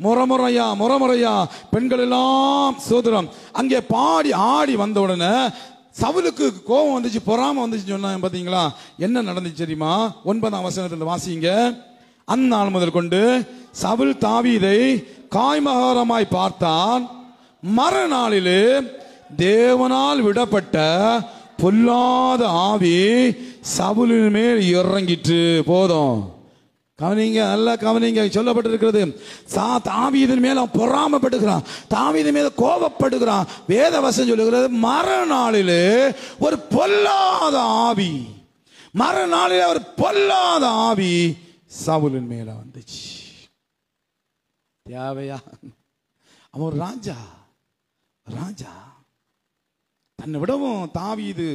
முறமுறையா முறமுறையா பெண்கள் எல்லாம் சோதரம். அங்கே பாடி ஆடி வந்த உடனே சவுலுக்கு கோபம் வந்துச்சு பொறாம வந்துச்சு சொன்னாங்க பாத்தீங்களா? என்ன நடந்துச்சு தெரியுமா? ஒன்பதாம் வசனத்தில் வாசிங்க. அந்நாள் முதல் கொண்டு சவுல் தாவீதை காய்மகாரமாய் பார்த்தான். மறுநாளிலே தேவனால் விடப்பட்ட பொல்லாத ஆவி சவுலின் மேல் இறங்கிட்டு போதும். கவனிங்க நல்லா கவனிங்க. சொல்லப்பட்டிருக்கிறது சா தாவீதின் மேல அவன் பொறாமப்படுகிறான். தாவீதின் மேல கோபப்படுகிறான். வேத வசம் சொல்லுகிறது மறுநாளிலே ஒரு பொல்லாத ஆவி மறுநாளிலே ஒரு பொல்லாத ஆவி சவுலின் மேல வந்துச்சு. தேவையா? அவன் ஒரு ராஜா. ராஜா. தன்னை விடவும் தாவீது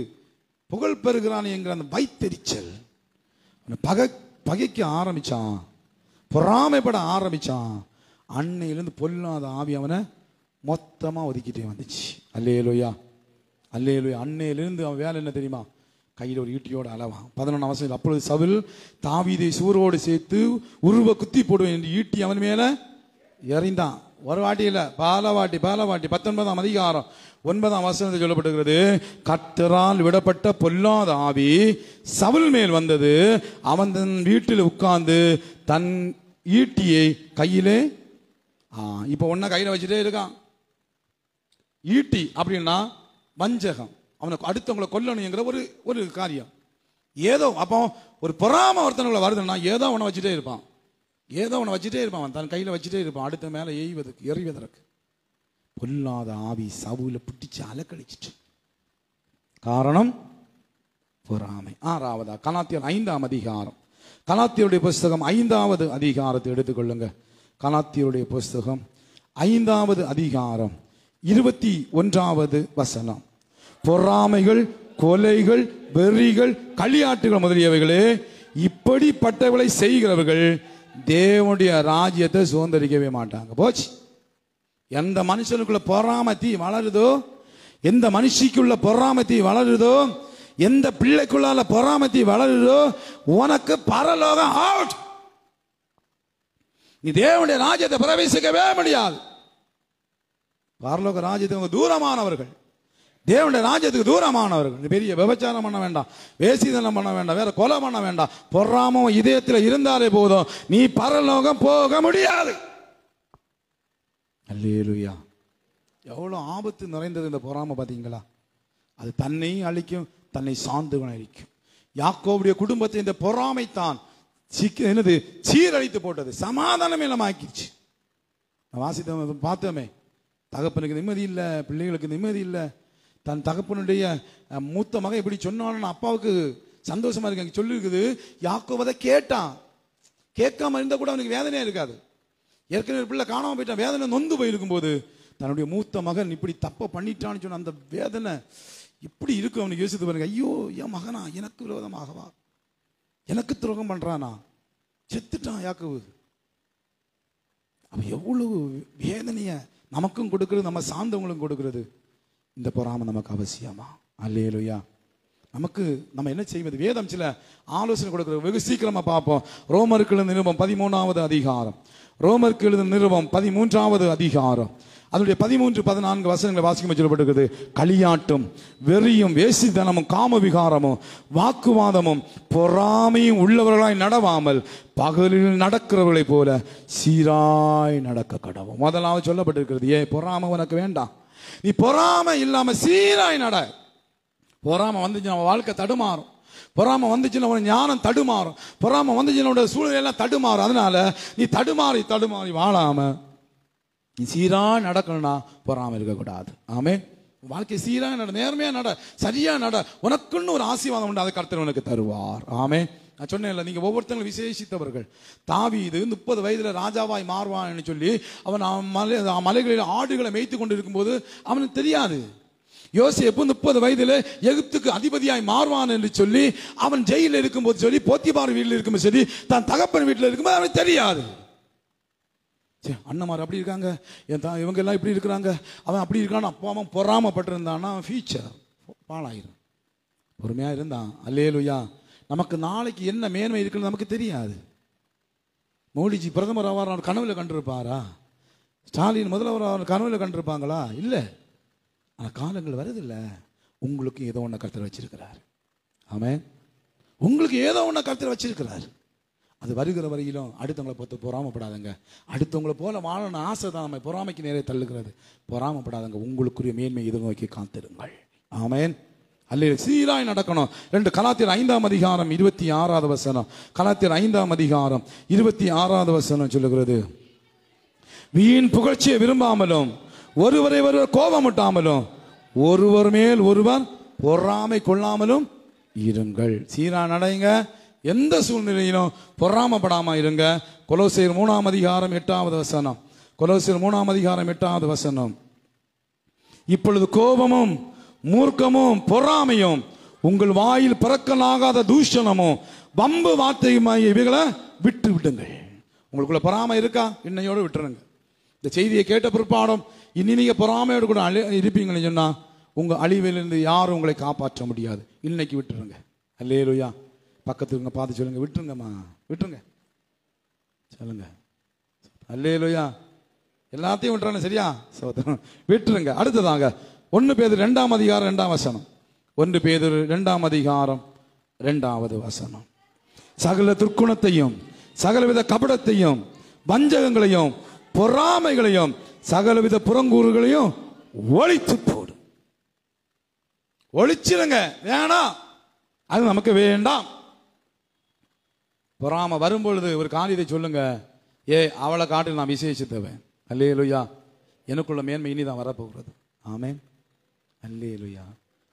புகழ் பெறுகிறான் என்கிற அந்த வைத்தெரிச்சல் பகை பகைக்க ஆரம்பிச்சான் பொறாமைப்பட ஆரம்பிச்சான். அன்னையிலேருந்து பொல்லாத ஆவி அவனை மொத்தமாக ஒதுக்கிட்டே வந்துச்சு. அல்லேலோயா அல்லேலோயா. அன்னையிலேருந்து அவன் வேலை என்ன தெரியுமா? கையில் ஒரு ஈட்டியோட அளவான். பதினொன்று அவசரம் அப்பொழுது சவில் தாவீதை சூரோடு சேர்த்து உருவ குத்தி போடுவேன் என்று ஈட்டி அவன் மேலே எறிந்தான். ஒரு வாட்டி இல்லை பாலவாட்டி பாலவாட்டி பத்தொன்பதாம் அதிகாரம். ஒன்பதாம் வசனத்தில் சொல்லப்பட்டிருக்கிறது கத்தரால் விடப்பட்ட பொல்லாத ஆவி சவுல் மேல் வந்தது. அவன் தன் வீட்டில் உட்கார்ந்து தன் ஈட்டியை கையிலே ஆ, இப்போ ஒன்றா கையில் வச்சுட்டே இருக்கான். ஈட்டி அப்படின்னா வஞ்சகம். அவனுக்கு அடுத்தவங்களை கொல்லணுங்கிற ஒரு ஒரு காரியம். ஏதோ அப்போ ஒரு பொறாம ஒருத்தனுங்களை வருதுன்னா ஏதோ அவனை வச்சுட்டே இருப்பான். ஏதோ அவனை வச்சுட்டே இருப்பான். அவன் தன் கையில் வச்சுட்டே இருப்பான். அடுத்த மேலே எய்வதற்கு எறிவதற்கு. பொல்லாத ஆவி சவுல பிடிச்சு அலக்கழிச்சிட்டு. காரணம் பொறாமை. ஆறாவதா? கலாத்தியர் ஐந்தாம் அதிகாரம். கலாத்தியருடைய புஸ்தகம் ஐந்தாவது அதிகாரத்தை எடுத்துக்கொள்ளுங்க. கலாத்தியருடைய புஸ்தகம் ஐந்தாவது அதிகாரம் இருபத்தி ஒன்றாவது வசனம். பொறாமைகள் கொலைகள் வெறிகள் களியாட்டுகள் முதலியவைகளே இப்படிப்பட்டவர்களை செய்கிறவர்கள் தேவனுடைய ராஜ்யத்தை சுதந்திரிக்கவே மாட்டாங்க. போச்சு. எந்த மனுஷனுக்குள்ள பொறாம தீ வளருதோ எந்த மனுஷிக்குள்ள பொறாம தீ வளருதோ எந்த பிள்ளைக்குள்ளால பொறாம தீ வளருதோ உனக்கு பரலோகம் அவுட் நீ தேவனுடைய ராஜ்யத்தை பிரவேசிக்கவே முடியாது. பரலோக ராஜ்யத்துக்கு தூரமானவர்கள். தேவனுடைய ராஜ்யத்துக்கு தூரமானவர்கள். பெரிய விபச்சாரம் பண்ண வேண்டாம். வேசிதனம் பண்ண வேண்டாம். வேற கொலை பண்ண வேண்டாம். பொறாமம் இதயத்தில் இருந்தாலே போதும். நீ பரலோகம் போக முடியாது. அல்லேலுயா. எவ்வளோ ஆபத்து நிறைந்தது இந்த பொறாமை பார்த்தீங்களா அது தன்னையும் அழிக்கும் தன்னை சார்ந்து அழிக்கும். யாக்கோவுடைய குடும்பத்தை இந்த பொறாமை தான் சிக்க என்னது சீரழித்து போட்டது. சமாதானமே நம்ம ஆக்கிடுச்சு நான் வாசித்த பார்த்தோமே. தகப்பனுக்கு நிம்மதி இல்லை பிள்ளைகளுக்கு நிம்மதி இல்லை. தன் தகப்பனுடைய மூத்த மகன் இப்படி சொன்னாலும் அப்பாவுக்கு சந்தோஷமா இருக்கு. அங்க சொல்லியிருக்குது யாக்கோவதை கேட்டான். கேட்காம இருந்தால் கூட அவனுக்கு வேதனையாக இருக்காது. ஏற்கனவே பிள்ளை காணாம போயிட்டான். வேதனை நொந்து போயிருக்கும் போது தன்னுடைய மூத்த மகன் இப்படி தப்ப பண்ணிட்டான்னு சொன்ன அந்த வேதனை இப்படி இருக்கும் அவனுக்கு யோசித்து பாருங்க. ஐயோ என் மகனா எனக்கு விரோதமாகவா? எனக்கு துரோகம் பண்றானா? செத்துட்டான் யாக்கோவு அவன் எவ்வளவு வேதனைய நமக்கும் கொடுக்கறது நம்ம சார்ந்தவங்களுக்கும் கொடுக்கறது. இந்த பொறாமை நமக்கு அவசியமா? அல்லேலுயா. நமக்கு நம்ம என்ன செய்வது வேதம் சில ஆலோசனை கொடுக்குற வெகு சீக்கிரமாக பார்ப்போம். ரோமருக்கு எழுந்த நிருபம் பதிமூணாவது அதிகாரம். ரோமருக்கு எழுந்த நிருபம் பதிமூன்றாவது அதிகாரம். அதனுடைய பதிமூன்று பதினான்கு வசனங்களை வாசிக்க சொல்லப்பட்டிருக்குது களியாட்டும் வெறியும் வேசித்தனமும் காம விகாரமும் வாக்குவாதமும் பொறாமையும் உள்ளவர்களாய் நடவாமல் பகலில் நடக்கிறவர்களைப் போல சீராய் நடக்க கடவும். முதலாவது சொல்லப்பட்டிருக்கிறது ஏ பொறாமை உனக்கு வேண்டாம். நீ பொறாமை இல்லாமல் சீராய் நட. பொறாமை வந்துச்சுன்னா நம்ம வாழ்க்கை தடுமாறும். பொறாமை வந்துச்சுன்னா உன் ஞானம் தடுமாறும். பொறாமை வந்துச்சுன்னா உன்னோட சூழ்நிலை எல்லாம் தடுமாறும். அதனால நீ தடுமாறி தடுமாறி வாழாம நீ சீரா நடக்கணும்னா பொறாம இருக்கக்கூடாது. ஆமே வாழ்க்கை சீரா நட நேர்மையா நட சரியா நட. உனக்குன்னு ஒரு ஆசீர்வாதம் உண்டு. அதை கருத்து உனக்கு தருவார். ஆமே நான் சொன்னேன்ல நீங்க ஒவ்வொருத்தங்களும் விசேஷித்தவர்கள். தாவி இது முப்பது வயதுல ராஜாவாய் மாறுவான்னு சொல்லி அவன் மலை மலைகளில் ஆடுகளை மேய்த்து கொண்டு இருக்கும்போது அவனுக்கு தெரியாது. யோசேப்பு முப்பது வயதில் எகிப்துக்கு அதிபதியாய் மாறுவான் என்று சொல்லி அவன் ஜெயிலில் இருக்கும்போது சொல்லி போத்திபார் வீட்டில் இருக்கும்போது சொல்லி தன் தகப்பன் வீட்டில் இருக்கும்போது அவனுக்கு தெரியாது. அண்ணமார் அப்படி இருக்காங்க. என் தா இவங்க எல்லாம் இப்படி இருக்கிறாங்க. அவன் அப்படி இருக்கான்னு அப்பா அவன் பொறாமப்பட்டிருந்தான்னா அவன் ஃபியூச்சர் பாழாயிரும். பொறுமையாக இருந்தான். அல்லேலுயா. நமக்கு நாளைக்கு என்ன மேன்மை இருக்குன்னு நமக்கு தெரியாது. மோடிஜி பிரதமர் ஆவார் கனவில் கண்டிருப்பாரா? ஸ்டாலின் முதல்வர் அவர் கனவில் கண்டிருப்பாங்களா? இல்லை. ஆனால் காலங்கள் வருதில்லை. உங்களுக்கு ஏதோ ஒன்று கருத்தில் வச்சிருக்கிறார். ஆமென். உங்களுக்கு ஏதோ ஒன்று கருத்தில் வச்சிருக்கிறார். அது வருகிற வரையிலும் அடுத்தவங்களை பார்த்து பொறாமப்படாதங்க. அடுத்தவங்களை போல வாழணும் ஆசை தான் நம்ம பொறாமைக்கு நேரே தள்ளுகிறது. பொறாமப்படாதங்க. உங்களுக்குரிய மேன்மை எதுவும் நோக்கி காத்திருங்கள். ஆமேன். அல்ல சீராய் நடக்கணும். ரெண்டு கலாத்தியர் ஐந்தாம் அதிகாரம் இருபத்தி ஆறாவது வசனம். கலாத்தியர் ஐந்தாம் அதிகாரம் இருபத்தி ஆறாவது வசனம் சொல்லுகிறது. வீண் புகழ்ச்சியை விரும்பாமலும் ஒருவரை ஒருவர் கோபமிட்டாமலும் ஒருவர் மேல் ஒருவர் பொறாமை கொள்ளாமலும் இருங்கள். சீரா நடைங்க. எந்த சூழ்நிலையிலும் பொறாமப்படாம இருங்க. கொலோசியர் மூணாம் அதிகாரம் எட்டாவது வசனம். கொலோசியர் மூணாம் அதிகாரம் எட்டாவது வசனம். இப்பொழுது கோபமும் மூர்க்கமும் பொறாமையும் உங்கள் வாயில் பிறக்கலாகாத தூஷணமும் வம்பு வார்த்தையுமாய் இவைகளை விட்டு விடுங்கள் உங்களுக்குள்ள பொறாமை இருக்கா? இன்னையோடு விட்டுருங்க. இந்த செய்தியை கேட்ட பிற்பாடும் இனி நீங்கள் பொறாமையோடு கூட அழி இருப்பீங்கன்னு சொன்னால் உங்கள் அழிவிலிருந்து யாரும் உங்களை காப்பாற்ற முடியாது. இன்னைக்கு விட்டுருங்க. அல்லேலுயா. பக்கத்துக்கு பார்த்து சொல்லுங்க. விட்டுருங்கம்மா. விட்டுருங்க. சொல்லுங்க. அல்லேலுயா. எல்லாத்தையும் விட்டுறாங்க சரியா? சோதரம் விட்டுருங்க. அடுத்ததாங்க ஒன்று பேர் ரெண்டாம் அதிகாரம் ரெண்டாம் வசனம். ஒன்று பேர் ரெண்டாம் அதிகாரம் ரெண்டாவது வசனம். சகல துர்க்குணத்தையும் சகலவித கபடத்தையும் வஞ்சகங்களையும் பொறாமைகளையும் சகலவித புறங்கூறுகளையும் ஒழித்து போடு ஒழிச்சிருங்க வேணாம். அது நமக்கு வேண்டாம். பொறாம வரும்பொழுது ஒரு காரியத்தை சொல்லுங்க. ஏ அவளை காட்டில் நான் விசேஷித்தவன். அல்லேலுயா. எனக்குள்ள மேன்மை இனிதான் வரப்போகிறது. ஆமேன். அல்லே லுயா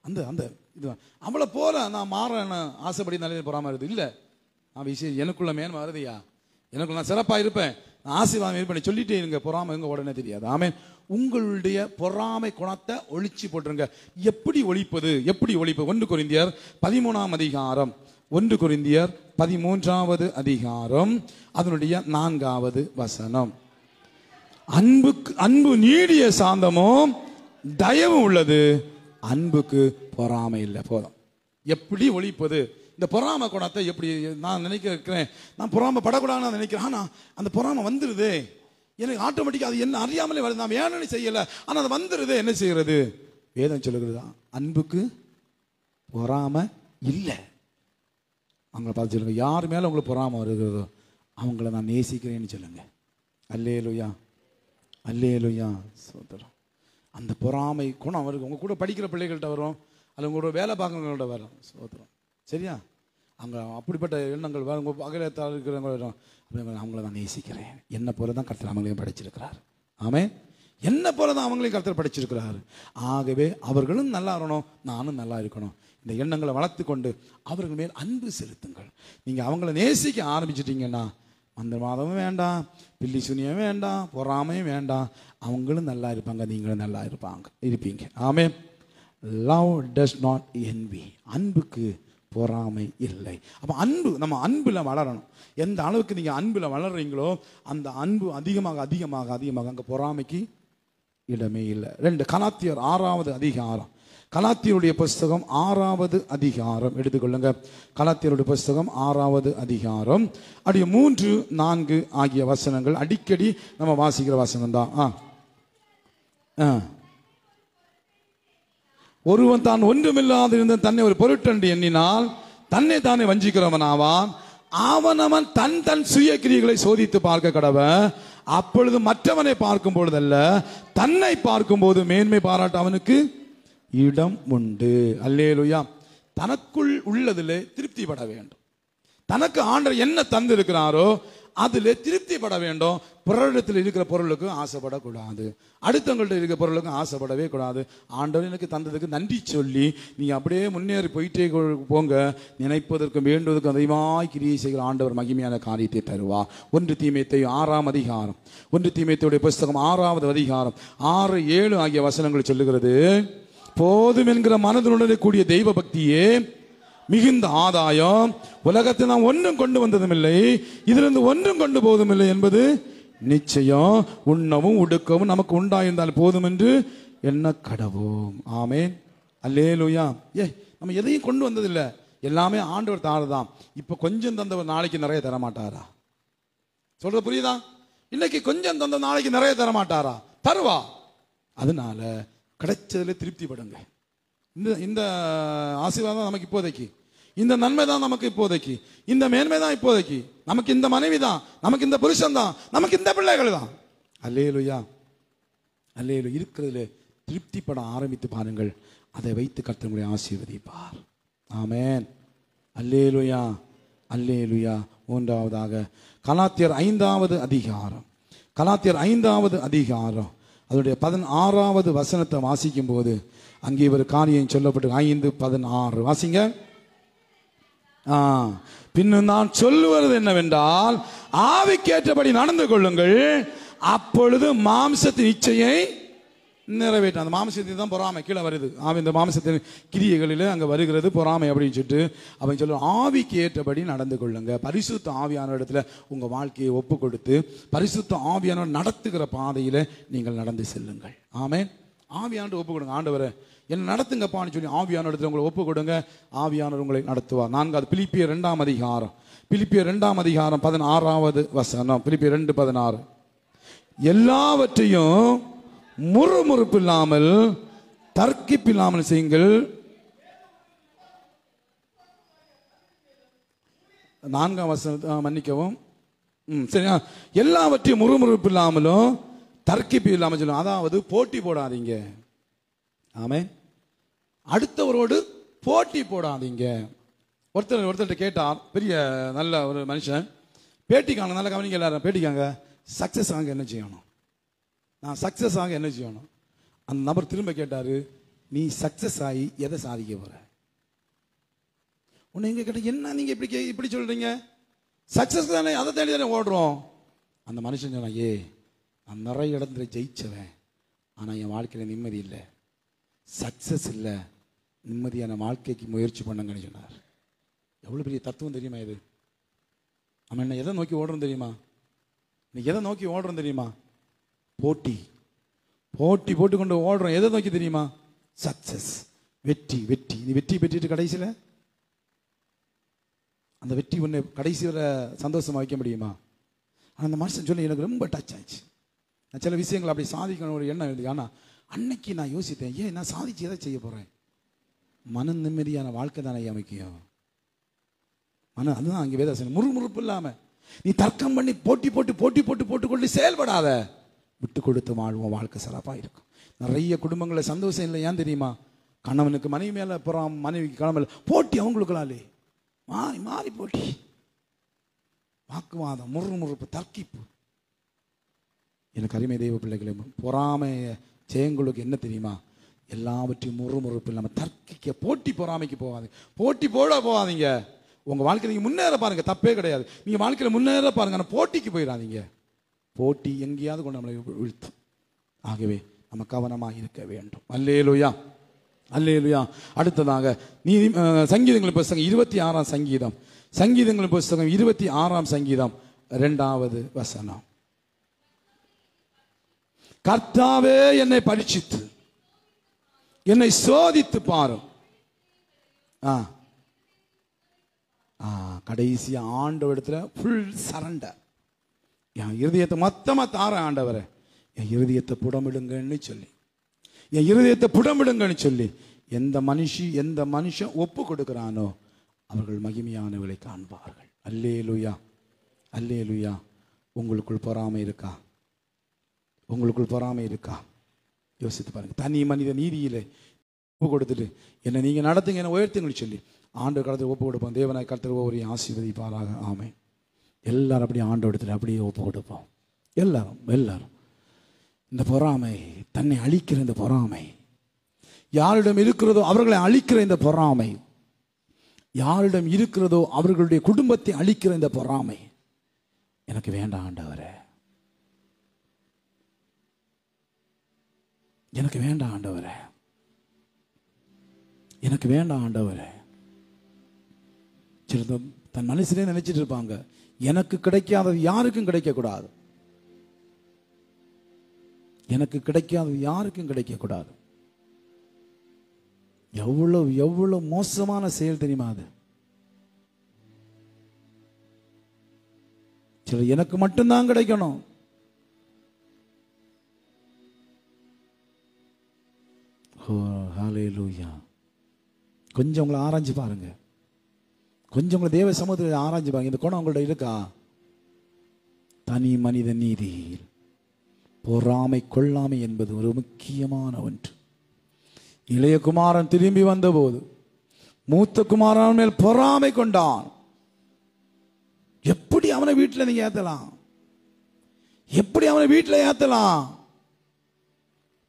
அந்த அந்த இது அவளை போல நான் மாறேன்னு ஆசைப்படி நல்ல பொறாம வருது. இல்லை நான் விசேஷம் எனக்குள்ள மேன்மை வருதுயா? எனக்குள்ள நான் சிறப்பாக இருப்பேன். ஆசீர்வாதம் பண்ணி சொல்லிட்டே இருங்க. பொறாமை எங்க உடனே தெரியாது. ஆமே உங்களுடைய பொறாமை குணத்தை ஒழிச்சு போட்டுருங்க. எப்படி ஒழிப்பது? எப்படி ஒழிப்பது? ஒன்று குறிந்தியர் பதிமூணாம் அதிகாரம். ஒன்று குறிந்தியர் பதிமூன்றாவது அதிகாரம். அதனுடைய நான்காவது வசனம். அன்புக்கு அன்பு நீடிய சாந்தமும் தயவு உள்ளது. அன்புக்கு பொறாமை இல்லை. போதும். எப்படி ஒழிப்பது? இந்த பொறாமை குணத்தை எப்படி நான் நினைக்க இருக்கிறேன் நான் பொறாமை படக்கூடாதுன்னு நான் நினைக்கிறேன். ஆனால் அந்த பொறாமை வந்துடுது எனக்கு ஆட்டோமேட்டிக்காக அது என்ன அறியாமலே வருது. நான் ஏன்னு செய்யலை. ஆனால் அது வந்துடுது என்ன செய்கிறது வேதம் சொல்லுகிறது அன்புக்கு பொறாமை இல்லை. அவங்கள பார்த்து சொல்லுங்கள் யார் மேலே உங்களுக்கு பொறாமை வருகிறதோ அவங்கள நான் நேசிக்கிறேன்னு சொல்லுங்க. அல்லேலுயா. அல்லேலுயா. சோதரம் அந்த பொறாமை குணம் வருது. உங்க கூட படிக்கிற பிள்ளைகள்கிட்ட வரும். அல்ல உங்களோட வேலை பார்க்குறவங்களோட வரும். சோதரம் சரியா? அங்கே அப்படிப்பட்ட எண்ணங்கள் வரும். உங்கள் அகலத்தால் இருக்கிறவங்க அவங்கள நான் நேசிக்கிறேன். என்னை போல தான் கருத்தர் அவங்களையும் படைச்சிருக்கிறார். ஆமே என்ன போல தான் அவங்களையும் கருத்தர் படைச்சிருக்கிறார். ஆகவே அவர்களும் நல்லா இருக்கணும் நானும் நல்லா இருக்கணும். இந்த எண்ணங்களை வளர்த்து கொண்டு அவர்கள் மேல் அன்பு செலுத்துங்கள். நீங்கள் அவங்கள நேசிக்க ஆரம்பிச்சிட்டிங்கன்னா அந்த மாதமும் வேண்டாம் பில்லி சுனியும் வேண்டாம் பொறாமையும் வேண்டாம். அவங்களும் நல்லா இருப்பாங்க நீங்களும் நல்லா இருப்பாங்க இருப்பீங்க. ஆமே லவ் டஸ் நாட் envy. அன்புக்கு பொறாமை இல்லை. அப்போ அன்பு நம்ம அன்பில் வளரணும். எந்த அளவுக்கு நீங்கள் அன்பில் வளர்றீங்களோ அந்த அன்பு அதிகமாக அதிகமாக அதிகமாக அங்கே பொறாமைக்கு இடமே இல்லை. ரெண்டு கலாத்தியர் ஆறாவது அதிகாரம். கலாத்தியருடைய புஸ்தகம் ஆறாவது அதிகாரம். எடுத்துக்கொள்ளுங்க. கலாத்தியருடைய புஸ்தகம் ஆறாவது அதிகாரம். அப்படியே மூன்று நான்கு ஆகிய வசனங்கள் அடிக்கடி நம்ம வாசிக்கிற வசனம் தான் ஆ. ஆ. ஒருவன் தான் ஒன்றுமில்லாதிருந்த தன்னை ஒரு பொருட்டென்று எண்ணினால் தன்னை தானே வஞ்சிக்கிறவனாவான். அவனவன் தன் தன் சுய கிரியைகளை சோதித்து பார்க்க கடவன். அப்பொழுது மற்றவனை பார்க்கும் பொழுதல்ல தன்னை பார்க்கும்போது மேன்மை பாராட்ட அவனுக்கு இடம் உண்டு. அல்லேலுயா. தனக்குள் உள்ளதிலே திருப்திப்பட வேண்டும். தனக்கு ஆண்டவர் என்ன தந்திருக்கிறாரோ அதில் திருப்திப்பட வேண்டும். பிறரிடத்தில் இருக்கிற பொருளுக்கும் ஆசைப்படக்கூடாது. அடுத்தவங்கள்ட்ட இருக்கிற பொருளுக்கும் ஆசைப்படவே கூடாது. ஆண்டவர் எனக்கு தந்ததுக்கு நன்றி சொல்லி நீங்கள் அப்படியே முன்னேறி போயிட்டே போங்க. நினைப்பதற்கும் வேண்டுவதற்கும் அதிகமாய் கிரியை செய்கிற ஆண்டவர் மகிமையான காரியத்தை தருவா ஒன்று தீமைத்தை ஆறாம் அதிகாரம். ஒன்று தீமைத்தையுடைய புஸ்தகம் ஆறாவது அதிகாரம். ஆறு ஏழு ஆகிய வசனங்கள் சொல்லுகிறது போதும் என்கிற மனதுடன் கூடிய தெய்வ பக்தியே மிகுந்த ஆதாயம். உலகத்தை நாம் ஒன்றும் கொண்டு வந்ததும் இல்லை இதிலிருந்து ஒன்றும் கொண்டு போவதும் இல்லை என்பது நிச்சயம். உண்ணவும் உடுக்கவும் நமக்கு உண்டாயிருந்தால் போதும் என்று என்ன கடவோம். ஆமேன். அல்லேலூயா. ஏ நம்ம எதையும் கொண்டு வந்ததில்லை. எல்லாமே ஆண்டவர் தாழ் தான் இப்போ கொஞ்சம் தந்தவர் நாளைக்கு நிறைய தர மாட்டாரா சொல்றது புரியுதா? இன்னைக்கு கொஞ்சம் தந்த நாளைக்கு நிறைய தர மாட்டாரா தருவா. அதனால கிடைச்சதுல திருப்திப்படுங்க. இந்த இந்த ஆசீர்வாதம் நமக்கு இப்போதைக்கு. இந்த நன்மை தான் நமக்கு இப்போதைக்கு. இந்த மேன்மை தான் இப்போதைக்கு. நமக்கு இந்த மனைவி தான். நமக்கு இந்த புருஷன் தான். நமக்கு இந்த பிள்ளைகள் தான். அல்லேலுயா. அல்லேலு இருக்கிறதுல திருப்திப்பட ஆரம்பித்து பாருங்கள். அதை வைத்து கர்த்தனுடைய ஆசீர்வதிப்பார். ஆமேன். அல்லேலுயா. அல்லேலுயா. மூன்றாவதாக கலாத்தியர் ஐந்தாவது அதிகாரம். கலாத்தியர் ஐந்தாவது அதிகாரம். அதனுடைய பதினாறாவது வசனத்தை வாசிக்கும் போது அங்கே ஒரு காரியம் சொல்லப்பட்டு ஐந்து பதினாறு. வாசிங்க. ஆ. பின்னும் நான் சொல்லுவது என்னவென்றால் ஆவிக்கேற்றபடி நடந்து கொள்ளுங்கள். அப்பொழுது மாம்சத்தின் இச்சையை நிறைவேற்ற அந்த மாம்சத்தின் தான் பொறாமை. கீழே வருது. ஆவி இந்த மாம்சத்தின் கிரியைகளில் அங்கே வருகிறது. பொறாமை அப்படின்னு சொல்லிட்டு அவன் சொல்ல ஆவிக்கு ஏற்றபடி நடந்து கொள்ளுங்க. பரிசுத்த ஆவியான இடத்துல உங்கள் வாழ்க்கையை ஒப்பு கொடுத்து பரிசுத்த ஆவியானவர் நடத்துகிற பாதையில் நீங்கள் நடந்து செல்லுங்கள். ஆமே ஆவியான்ட்டு ஒப்பு கொடுங்க ஆண்டவரை என்ன நடத்துங்கப்பான்னு சொல்லி ஆவியான இடத்துல உங்களை ஒப்பு கொடுங்க. ஆவியானவர் உங்களை நடத்துவார். நான்காவது பிலிப்பிய ரெண்டாம் அதிகாரம். பிலிப்பிய ரெண்டாம் அதிகாரம் பதினாறாவது வசனம். பிலிப்பிய ரெண்டு பதினாறு. எல்லாவற்றையும் முறுமுறுப்பு இல்லாமல் தர்க்கிப்பு இல்லாமல் செய்யுங்கள். நான்காம் வசனத்தை மன்னிக்கவும். ம் சரியா எல்லாவற்றையும் முறுமுறுப்பு இல்லாமலும் தர்க்கிப்பு இல்லாமல் சொல்லும் அதாவது போட்டி போடாதீங்க. ஆமே அடுத்தவரோடு போட்டி போடாதீங்க. ஒருத்தர் ஒருத்தர்கிட்ட கேட்டால் பெரிய நல்ல ஒரு மனுஷன் பேட்டிக்காங்க நல்ல கவனிங்க எல்லாரும் பேட்டிக்காங்க. சக்ஸஸ் ஆக என்ன செய்யணும்? நான் சக்ஸஸ் ஆக என்ன செய்யணும்? அந்த நபர் திரும்ப கேட்டார் நீ சக்ஸஸ் ஆகி எதை சாதிக்க போகிற உன்னை எங்கே கேட்ட என்ன நீங்கள் இப்படி கே- இப்படி சொல்கிறீங்க சக்ஸஸ் தானே அதை தேடி தானே ஓடுறோம். அந்த மனுஷன் சொன்னான் ஏ நான் நிறைய இடத்துல ஜெயிச்சவன். ஆனால் என் வாழ்க்கையில் நிம்மதி இல்லை. சக்ஸஸ் இல்லை. நிம்மதியான வாழ்க்கைக்கு முயற்சி பண்ணுங்கன்னு சொன்னார். எவ்வளோ பெரிய தத்துவம் தெரியுமா இது? நம்ம என்ன எதை நோக்கி ஓடுறோம் தெரியுமா? நீ எதை நோக்கி ஓடுறோம் தெரியுமா? போட்டி. போட்டி போட்டுக்கொண்டு ஓடுறோம். எதை நோக்கி தெரியுமா? சக்சஸ் வெற்றி வெற்றி. நீ வெற்றி பெற்றுட்டு கடைசியில்? அந்த வெற்றி உன்னை கடைசி வர சந்தோஷமாக வைக்க முடியுமா? ஆனால் அந்த மனுஷன் சொல்லி எனக்கு ரொம்ப டச் ஆச்சு. நான் சில விஷயங்களை அப்படி சாதிக்கணும் ஒரு எண்ணம் எழுதி ஆனால் அன்னைக்கு நான் யோசித்தேன் ஏன் நான் சாதிச்சு எதை செய்ய போகிறேன் மன நிம்மதியான வாழ்க்கை தானே அமைக்கும் மன அதுதான் அங்கே வேதாசனம் முறுமுறுப்பு இல்லாமல் நீ தர்க்கம் பண்ணி போட்டி போட்டு போட்டி போட்டு போட்டுக்கொண்டு செயல்படாத. விட்டு கொடுத்து வாழ்வோம் வாழ்க்கை சிறப்பாக இருக்கும். நிறைய குடும்பங்களில் சந்தோஷம் இல்லை ஏன் தெரியுமா? கணவனுக்கு மனைவி மேலே அப்புறம் மனைவிக்கு கணவன் போட்டி அவங்களுக்குள்ளாலே மாறி மாறி போட்டி. வாக்குவாதம் முறுமுறுப்பு தர்க்கிப்பு. எனக்கு அருமை தெய்வ பிள்ளைகளை பொறாமையை ஜெயங்களுக்கு என்ன தெரியுமா? எல்லாவற்றையும் முறுமுறுப்பு நம்ம தர்க்கிக்க போட்டி பொறாமைக்கு போகாதீங்க போட்டி போட போகாதீங்க. உங்கள் வாழ்க்கையில் நீங்கள் முன்னேற பாருங்கள் தப்பே கிடையாது. நீங்கள் வாழ்க்கையில் முன்னேற பாருங்க ஆனால் போட்டிக்கு போயிடாதீங்க. போட்டி எங்கேயாவது கொண்டு நம்மளை வீழ்த்தும். ஆகவே நம்ம கவனமாக இருக்க வேண்டும். அல்லேலுயா. அல்லேலுயா. அடுத்ததாக நீதி சங்கீதங்கள் புஸ்தகம் இருபத்தி ஆறாம் சங்கீதம். சங்கீதங்கள் புஸ்தகம் இருபத்தி ஆறாம் சங்கீதம். ரெண்டாவது வசனம். கர்த்தாவே என்னை பரீட்சித்து. என்னை சோதித்து பாரும் ஆ. ஆ கடைசி ஆண்டவரிடத்துல ஃபுல் சரண்டர் என் இருதயத்தை மொத்தமாக தார ஆண்டவரே. என் இருதயத்தை புடமிடுங்கன்னு சொல்லி. என் இருதயத்தை புடமிடுங்கன்னு சொல்லி. எந்த மனுஷி எந்த மனுஷன் ஒப்பு கொடுக்குறானோ அவர்கள் மகிமையானவர்களை காண்பார்கள். அல்லேலுயா. அல்லேலுயா. உங்களுக்குள் பொறாமை இருக்கா? உங்களுக்குள் பொறாமை இருக்கா? யோசித்து பாருங்க. தனி மனித நீதியில் ஒப்பு கொடுத்துட்டு என்னை நீங்கள் நடத்துங்க என்ன உயர்த்துங்கன்னு சொல்லி ஆண்டு காலத்தில் ஒப்பு கொடுப்போம். தேவனாய் காலத்தில் ஒவ்வொரு ஆசீர்வதிப்பாராக. ஆமை எல்லாரும் அப்படியே ஆண்டு இடத்துல அப்படியே ஒப்பு கொடுப்போம். எல்லாரும் எல்லாரும். இந்த பொறாமை தன்னை அழிக்கிற இந்த பொறாமை யாரிடம் இருக்கிறதோ அவர்களை அழிக்கிற இந்த பொறாமை யாரிடம் இருக்கிறதோ அவர்களுடைய குடும்பத்தை அழிக்கிற இந்த பொறாமை எனக்கு வேண்டாம் ஆண்டவரே. எனக்கு வேண்டாம் ஆண்டவரே. எனக்கு வேண்டாம் ஆண்டவரே. சில தன் மனசிலே நினைச்சிட்டு இருப்பாங்க. எனக்கு கிடைக்காதது யாருக்கும் கிடைக்கக்கூடாது. எனக்கு கிடைக்காதது யாருக்கும் கிடைக்கக்கூடாது. எவ்வளவு எவ்வளவு மோசமான செயல் தெரியுமா அது? சிலர் எனக்கு மட்டும்தான் கிடைக்கணும். ஓ லூயா கொஞ்சம் உங்களை ஆராய்ஞ்சு பாருங்க. கொஞ்சம் உங்களை தேவ சமூகத்தில் ஆராய்ஞ்சு பாருங்க. இந்த குணம் உங்கள்ட்ட இருக்கா? தனி மனித நீதியில் பொறாமை கொள்ளாமை என்பது ஒரு முக்கியமான ஒன்று. இளைய குமாரன் திரும்பி வந்தபோது மூத்த குமாரன் மேல் பொறாமை கொண்டான். எப்படி அவனை வீட்டில் நீங்கள் ஏற்றலாம் எப்படி அவனை வீட்டில் ஏற்றலாம்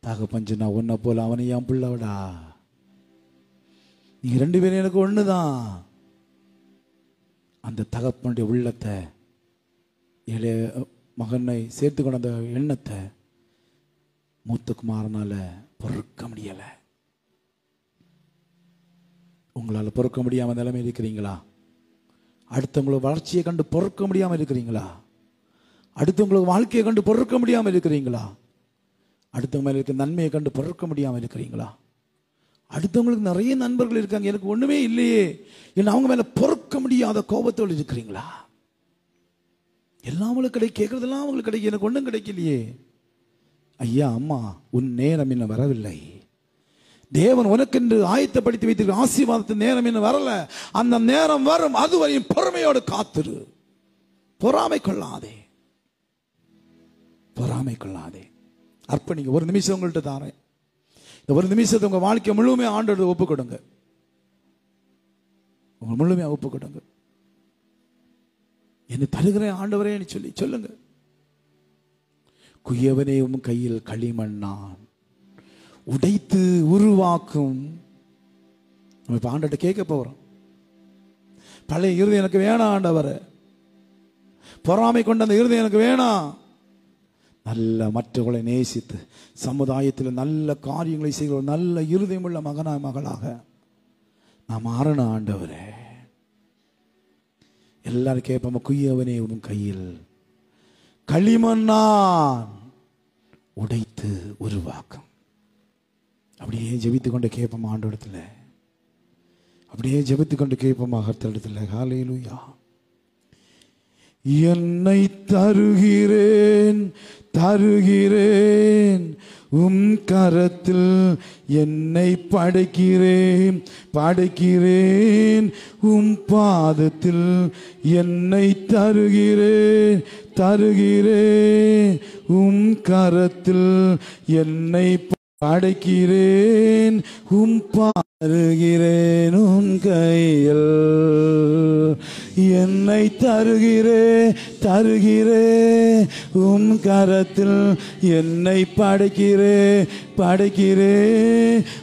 ஏத்தலாம் தகப்பன் சொன்னா உன்னை போல அவனை என் பிள்ளவடா. நீ ரெண்டு பேரும் எனக்கு ஒண்ணுதான். அந்த தகப்பனுடைய உள்ளத்தை இளைய மகனை சேர்த்து கொண்ட அந்த எண்ணத்தை மூத்த பொறுக்க முடியலை. உங்களால பொறுக்க முடியாம நிலைமை இருக்கிறீங்களா? அடுத்தவங்களுக்கு வளர்ச்சியை கண்டு பொறுக்க முடியாமல் இருக்கிறீங்களா? அடுத்தவங்களுக்கு வாழ்க்கையை கண்டு பொறுக்க முடியாமல் இருக்கிறீங்களா? அடுத்தவங்க மேலே இருக்க நன்மையை கண்டு பொறுக்க முடியாமல் இருக்கிறீங்களா? அடுத்தவங்களுக்கு நிறைய நண்பர்கள் இருக்காங்க. எனக்கு ஒன்றுமே இல்லையே. என்ன அவங்க மேலே பொறுக்க முடியாத கோபத்தோடு இருக்கிறீங்களா? எல்லாம் அவங்களுக்கு கிடைக்க அவங்களுக்கு கிடைக்கும். எனக்கு ஒன்றும் கிடைக்கலையே. ஐயா அம்மா உன் நேரம் இன்னும் வரவில்லை. தேவன் உனக்கென்று ஆயத்தப்படுத்தி வைத்திருக்க ஆசீர்வாதத்தின் நேரம் இன்னும் வரல. அந்த நேரம் வரும். அதுவரையும் பொறுமையோடு காத்திரு. பொறாமை கொள்ளாதே. பொறாமை கொள்ளாதே. அர்ப்பணிங்க. ஒரு நிமிஷம் உங்கள்கிட்ட தாரேன். இந்த ஒரு நிமிஷத்தை உங்கள் வாழ்க்கை முழுமையாக ஆண்டோட ஒப்பு கொடுங்க உங்கள் முழுமையாக ஒப்பு கொடுங்க என்னை தருகிறேன் ஆண்டவரேன்னு சொல்லி சொல்லுங்க. குயவனே உன் கையில் களிமண்ணான் உடைத்து உருவாக்கும். நம்ம இப்போ ஆண்டட்ட கேட்க போகிறோம் பழைய இறுதி எனக்கு வேணாம் ஆண்டவரை. பொறாமை கொண்ட அந்த இறுதி எனக்கு வேணாம். நல்ல மற்றவர்களை நேசித்து சமுதாயத்தில் நல்ல காரியங்களை செய்கிற ஒரு நல்ல இருதயமுள்ள மகனா மகளாக நான் மாறணும் ஆண்டவரே. எல்லாரும் கேட்போம் குய்யவனே உன் கையில் களிமண்ணான் உடைத்து உருவாக்கம் அப்படியே ஜெபித்து கொண்டு கேட்போம் ஆண்டோடத்துல அப்படியே ஜெபித்து கொண்டு கேட்போம் அகர்த்தஇடத்துல ஹalleluya. என்னை தருகிறேன் தருகிறேன். உம் கரத்தில் என்னை படைக்கிறேன். படைக்கிறேன். உம் பாதத்தில் என்னை தருகிறேன். தருகிறேன். உம் கரத்தில் என்னை படைக்கிறேன். உம் பாருகிறேன் உம் கையில். என்னை தருகிறே தருகிறே உம் கரத்தில் என்னை படைக்கிறே படைக்கிறே.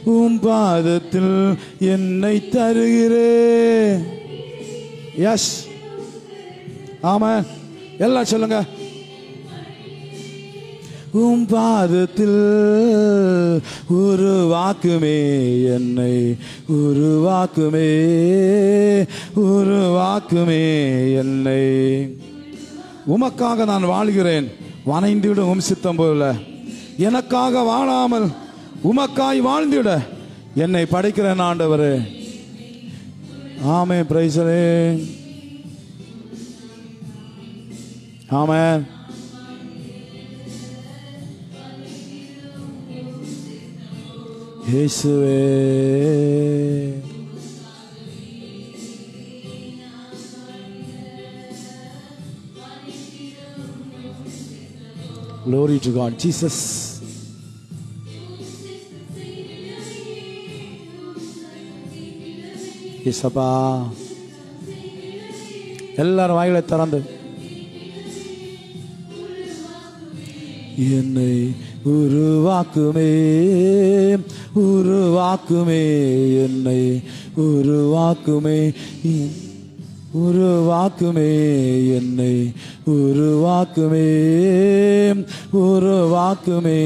உம் பாதத்தில் என்னை தருகிறே. எஸ் ஆமா எல்லாம் சொல்லுங்க. உம் பாதத்தில் உருவாக்குமே என்னை உருவாக்குமே உருவாக்குமே என்னை. உமக்காக நான் வாழ்கிறேன். வனைந்துவிடும் உம் சித்தம் போல. எனக்காக வாழாமல் உமக்காய் வாழ்ந்திட. என்னை படைக்கிறேன் ஆண்டவர். ஆமே பிரைசரே ஆமே இயேசுவே. Glory to God. Jesus. இசபா எல்லாரும் வாயிலை திறந்து என்னை உருவாக்குமே உருவாக்குமே என்னை உருவாக்குமே உருவாக்குமே என்னை உருவாக்குமே உருவாக்குமே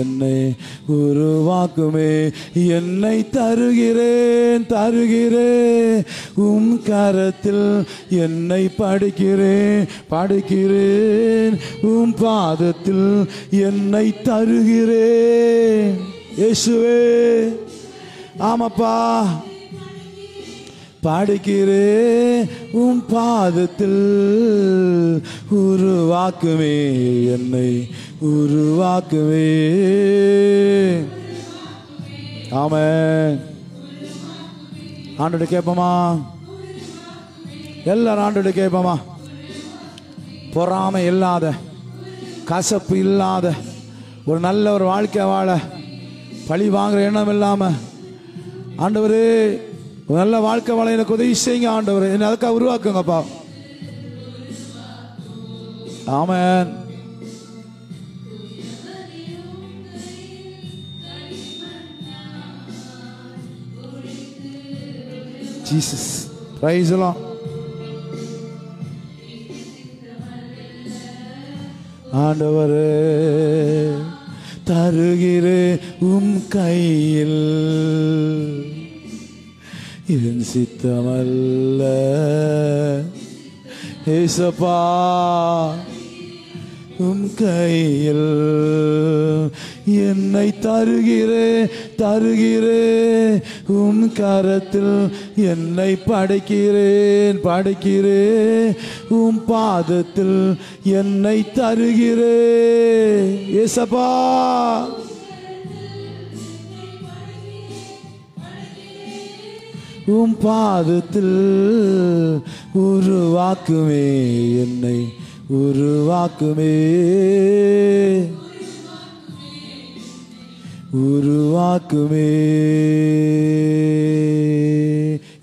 என்னை உருவாக்குமே. என்னை தருகிறேன் தருகிறேன் உம் கரத்தில் என்னை படுக்கிறேன் படுக்கிறேன். உம் பாதத்தில் என்னை தருகிறேன் இயேசுவே ஆமாப்பா. படிக்கிறே உம் பாதத்தில் உருவாக்குமே என்னை உருவாக்குமே. ஆம ஆண்டோட கேட்போமா எல்லாரும் ஆண்டோட கேட்போமா பொறாமை இல்லாத கசப்பு இல்லாத ஒரு நல்ல ஒரு வாழ்க்கை வாழ பழி வாங்குற எண்ணம் இல்லாம ஆண்டவரே நல்ல வாழ்க்கை வாழ எனக்கு உதவி செய்யுங்க ஆண்டவர். என்னை அதுக்காக உருவாக்குங்கப்பா. ஆமன். ஜீசஸ் பிரைஸ் எல்லாம் ஆண்டவர் தருகிற உம் கையில். இதன் சித்தமல்ல. ஏசப்பா உம் கையில் என்னை தருகிறே தருகிறே. உம் கரத்தில் என்னை படைக்கிறேன் படைக்கிறே. உம் பாதத்தில் என்னை தருகிறே. ஏசப்பா உம் பாதத்தில் உருவாக்குமே என்னை உருவாக்குமே. உருவாக்குமே.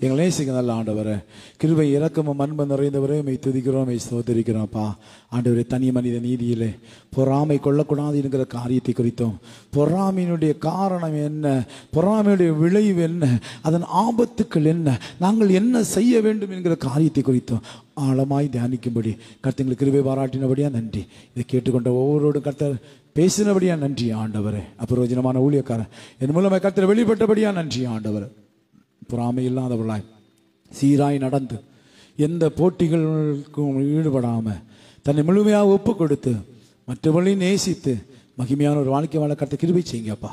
எங்களை நேசிக்க நல்ல ஆண்டவரை. கிருபை இறக்கமும் அன்பு நிறைந்தவரே மெய் துதிக்கிறோம் மெய் சோதரிக்கிறோம்ப்பா ஆண்டவரே தனி மனித நீதியிலே பொறாமை கொள்ளக்கூடாது என்கிற காரியத்தை குறித்தோம். பொறாமையினுடைய காரணம் என்ன? பொறாமையுடைய விளைவு என்ன? அதன் ஆபத்துக்கள் என்ன? நாங்கள் என்ன செய்ய வேண்டும் என்கிற காரியத்தை குறித்தோம். ஆழமாய் தியானிக்கும்படி கர்த்தங்களுக்கு கிருபை பாராட்டினபடியா நன்றி. இதை கேட்டுக்கொண்ட ஒவ்வொருவரோடும் கர்த்தர் பேசினபடியா நன்றி ஆண்டவரே. அப்புரோஜனமான ஊழியக்காரன் என் மூலமாக கர்த்தர் வெளிப்பட்டபடியா நன்றி ஆண்டவர். பொறாமை இல்லாதவர்களாய் சீராய் நடந்து எந்த போட்டிகளுக்கும் ஈடுபடாமல் தன்னை முழுமையாக ஒப்பு கொடுத்து மற்றவர்களையும் நேசித்து மகிமையான ஒரு வாழ்க்கை வாழ கருத்தை கிருபி செய்யுங்கப்பா.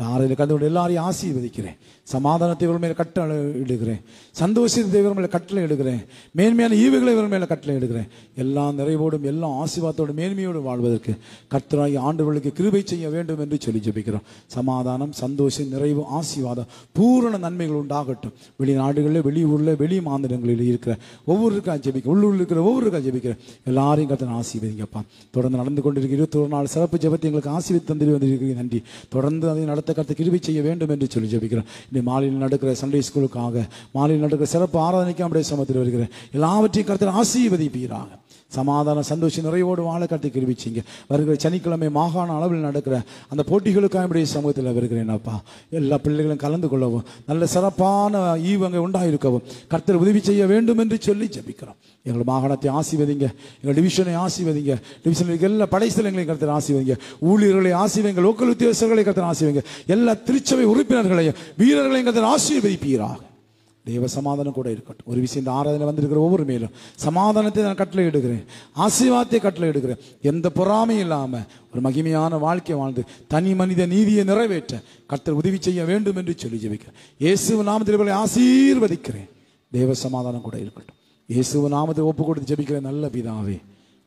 இந்த ஆறையில் கலந்து எல்லாரையும் ஆசீர்வதிக்கிறேன். சமாதானத்தை இவர் மேலே கட்டளை இடுகிறேன். சந்தோஷத்தை இவர் மேலே கட்டளை இடுகிறேன். மேன்மையான ஈவுகளை இவர் மேலே கட்டளை இடுகிறேன். எல்லா நிறைவோடும் எல்லா ஆசீர்வாதத்தோடும் மேன்மையோடும் வாழ்வதற்கு கர்த்தராகி ஆண்டவர்களுக்கு கிருபை செய்ய வேண்டும் என்று சொல்லி ஜெபிக்கிறோம். சமாதானம் சந்தோஷம் நிறைவு ஆசீர்வாதம் பூரண நன்மைகள் உண்டாகட்டும். வெளிநாடுகளில் வெளியூரில் வெளி மாநிலங்களில் இருக்கிற ஒவ்வொருக்கா ஜெபிக்க உள்ளூரில் இருக்கிற ஒவ்வொருக்கா ஜெபிக்கிறேன். எல்லாரையும் கர்த்தன் ஆசீர்வதிங்கப்பா. தொடர்ந்து நடந்து கொண்டிருக்கிற இருபத்தொரு நாள் சிறப்பு ஜபத்தை எங்களுக்கு ஆசீர்வதி தந்திரி வந்திருக்கிறீங்க நன்றி. தொடர்ந்து அதை நடத்த நடத்த கருத்து கிருபை செய்ய வேண்டும் என்று சொல்லி ஜபிக்கிறேன் இந்த மாலையில் நடக்கிற சண்டே ஸ்கூலுக்காக மாலையில் நடக்கிற சிறப்பு ஆராதனைக்கு அப்படியே சமத்தில் வருகிறேன். எல்லாவற்றையும் கருத்தில் ஆசீர்வதிப்பீராக. சமாதான சந்தோஷம் நிறைவோடு வாழ கருத்து கிருபிச்சிங்க. வருகிற சனிக்கிழமை மாகாண அளவில் நடக்கிற அந்த போட்டிகளுக்காக இப்படி சமூகத்தில் வருகிறேன் அப்பா. எல்லா பிள்ளைகளும் கலந்து கொள்ளவும் நல்ல சிறப்பான ஈவங்க உண்டாயிருக்கவும் கர்த்தர் உதவி செய்ய வேண்டும் என்று சொல்லி ஜபிக்கிறோம். எங்கள் மாகாணத்தை ஆசிவதிங்க எங்கள் டிவிஷனை ஆசிவதிங்க டிவிஷனில் எல்லா படைத்தலங்களையும் கருத்தர் ஆசிவதிங்க ஊழியர்களை ஆசிவங்க லோக்கல் உத்தியோகஸ்தர்களை கருத்தர் ஆசிவங்க எல்லா திருச்சபை உறுப்பினர்களையும் வீரர்களையும் கருத்தர் ஆசீர்வதிப்பீராக. தேவ சமாதானம் கூட இருக்கட்டும். ஒரு விஷயம் இந்த ஆராதனை வந்திருக்கிற ஒவ்வொரு மேலும். சமாதானத்தை நான் கட்டளை எடுக்கிறேன் ஆசீர்வாதத்தை கட்டளை எடுக்கிறேன் எந்த பொறாமையும் இல்லாமல் ஒரு மகிமையான வாழ்க்கை வாழ்ந்து தனி மனித நீதியை நிறைவேற்ற கர்த்தர் உதவி செய்ய வேண்டும் என்று சொல்லி ஜெபிக்கிறேன். இயேசு நாமத்தில் ஆசீர்வதிக்கிறேன். தெய்வ சமாதானம் கூட இருக்கட்டும். இயேசு நாமத்தை ஒப்பு கொடுத்து ஜெபிக்கிறேன் நல்ல பிதாவே.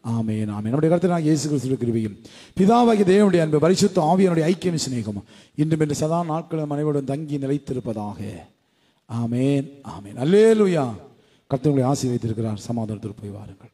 ஆமே ஆமென். நம்முடைய கருத்து நான் இயேசு கிறிஸ்துவ கிருபையும் பிதாவாகி தேவனுடைய அன்பு பரிசுத்த ஆவியனுடைய ஐக்கியம் சிநேகமும் இன்றும் என்று சதா நாட்களும் அனைவருடன் தங்கி நிலைத்திருப்பதாக. ஆமேன் ஆமேன். அல்லேலுயா. கர்த்தர் ஆசீர்வதித்திருக்கிறார். சமாதானத்தில் போய் வாருங்கள்.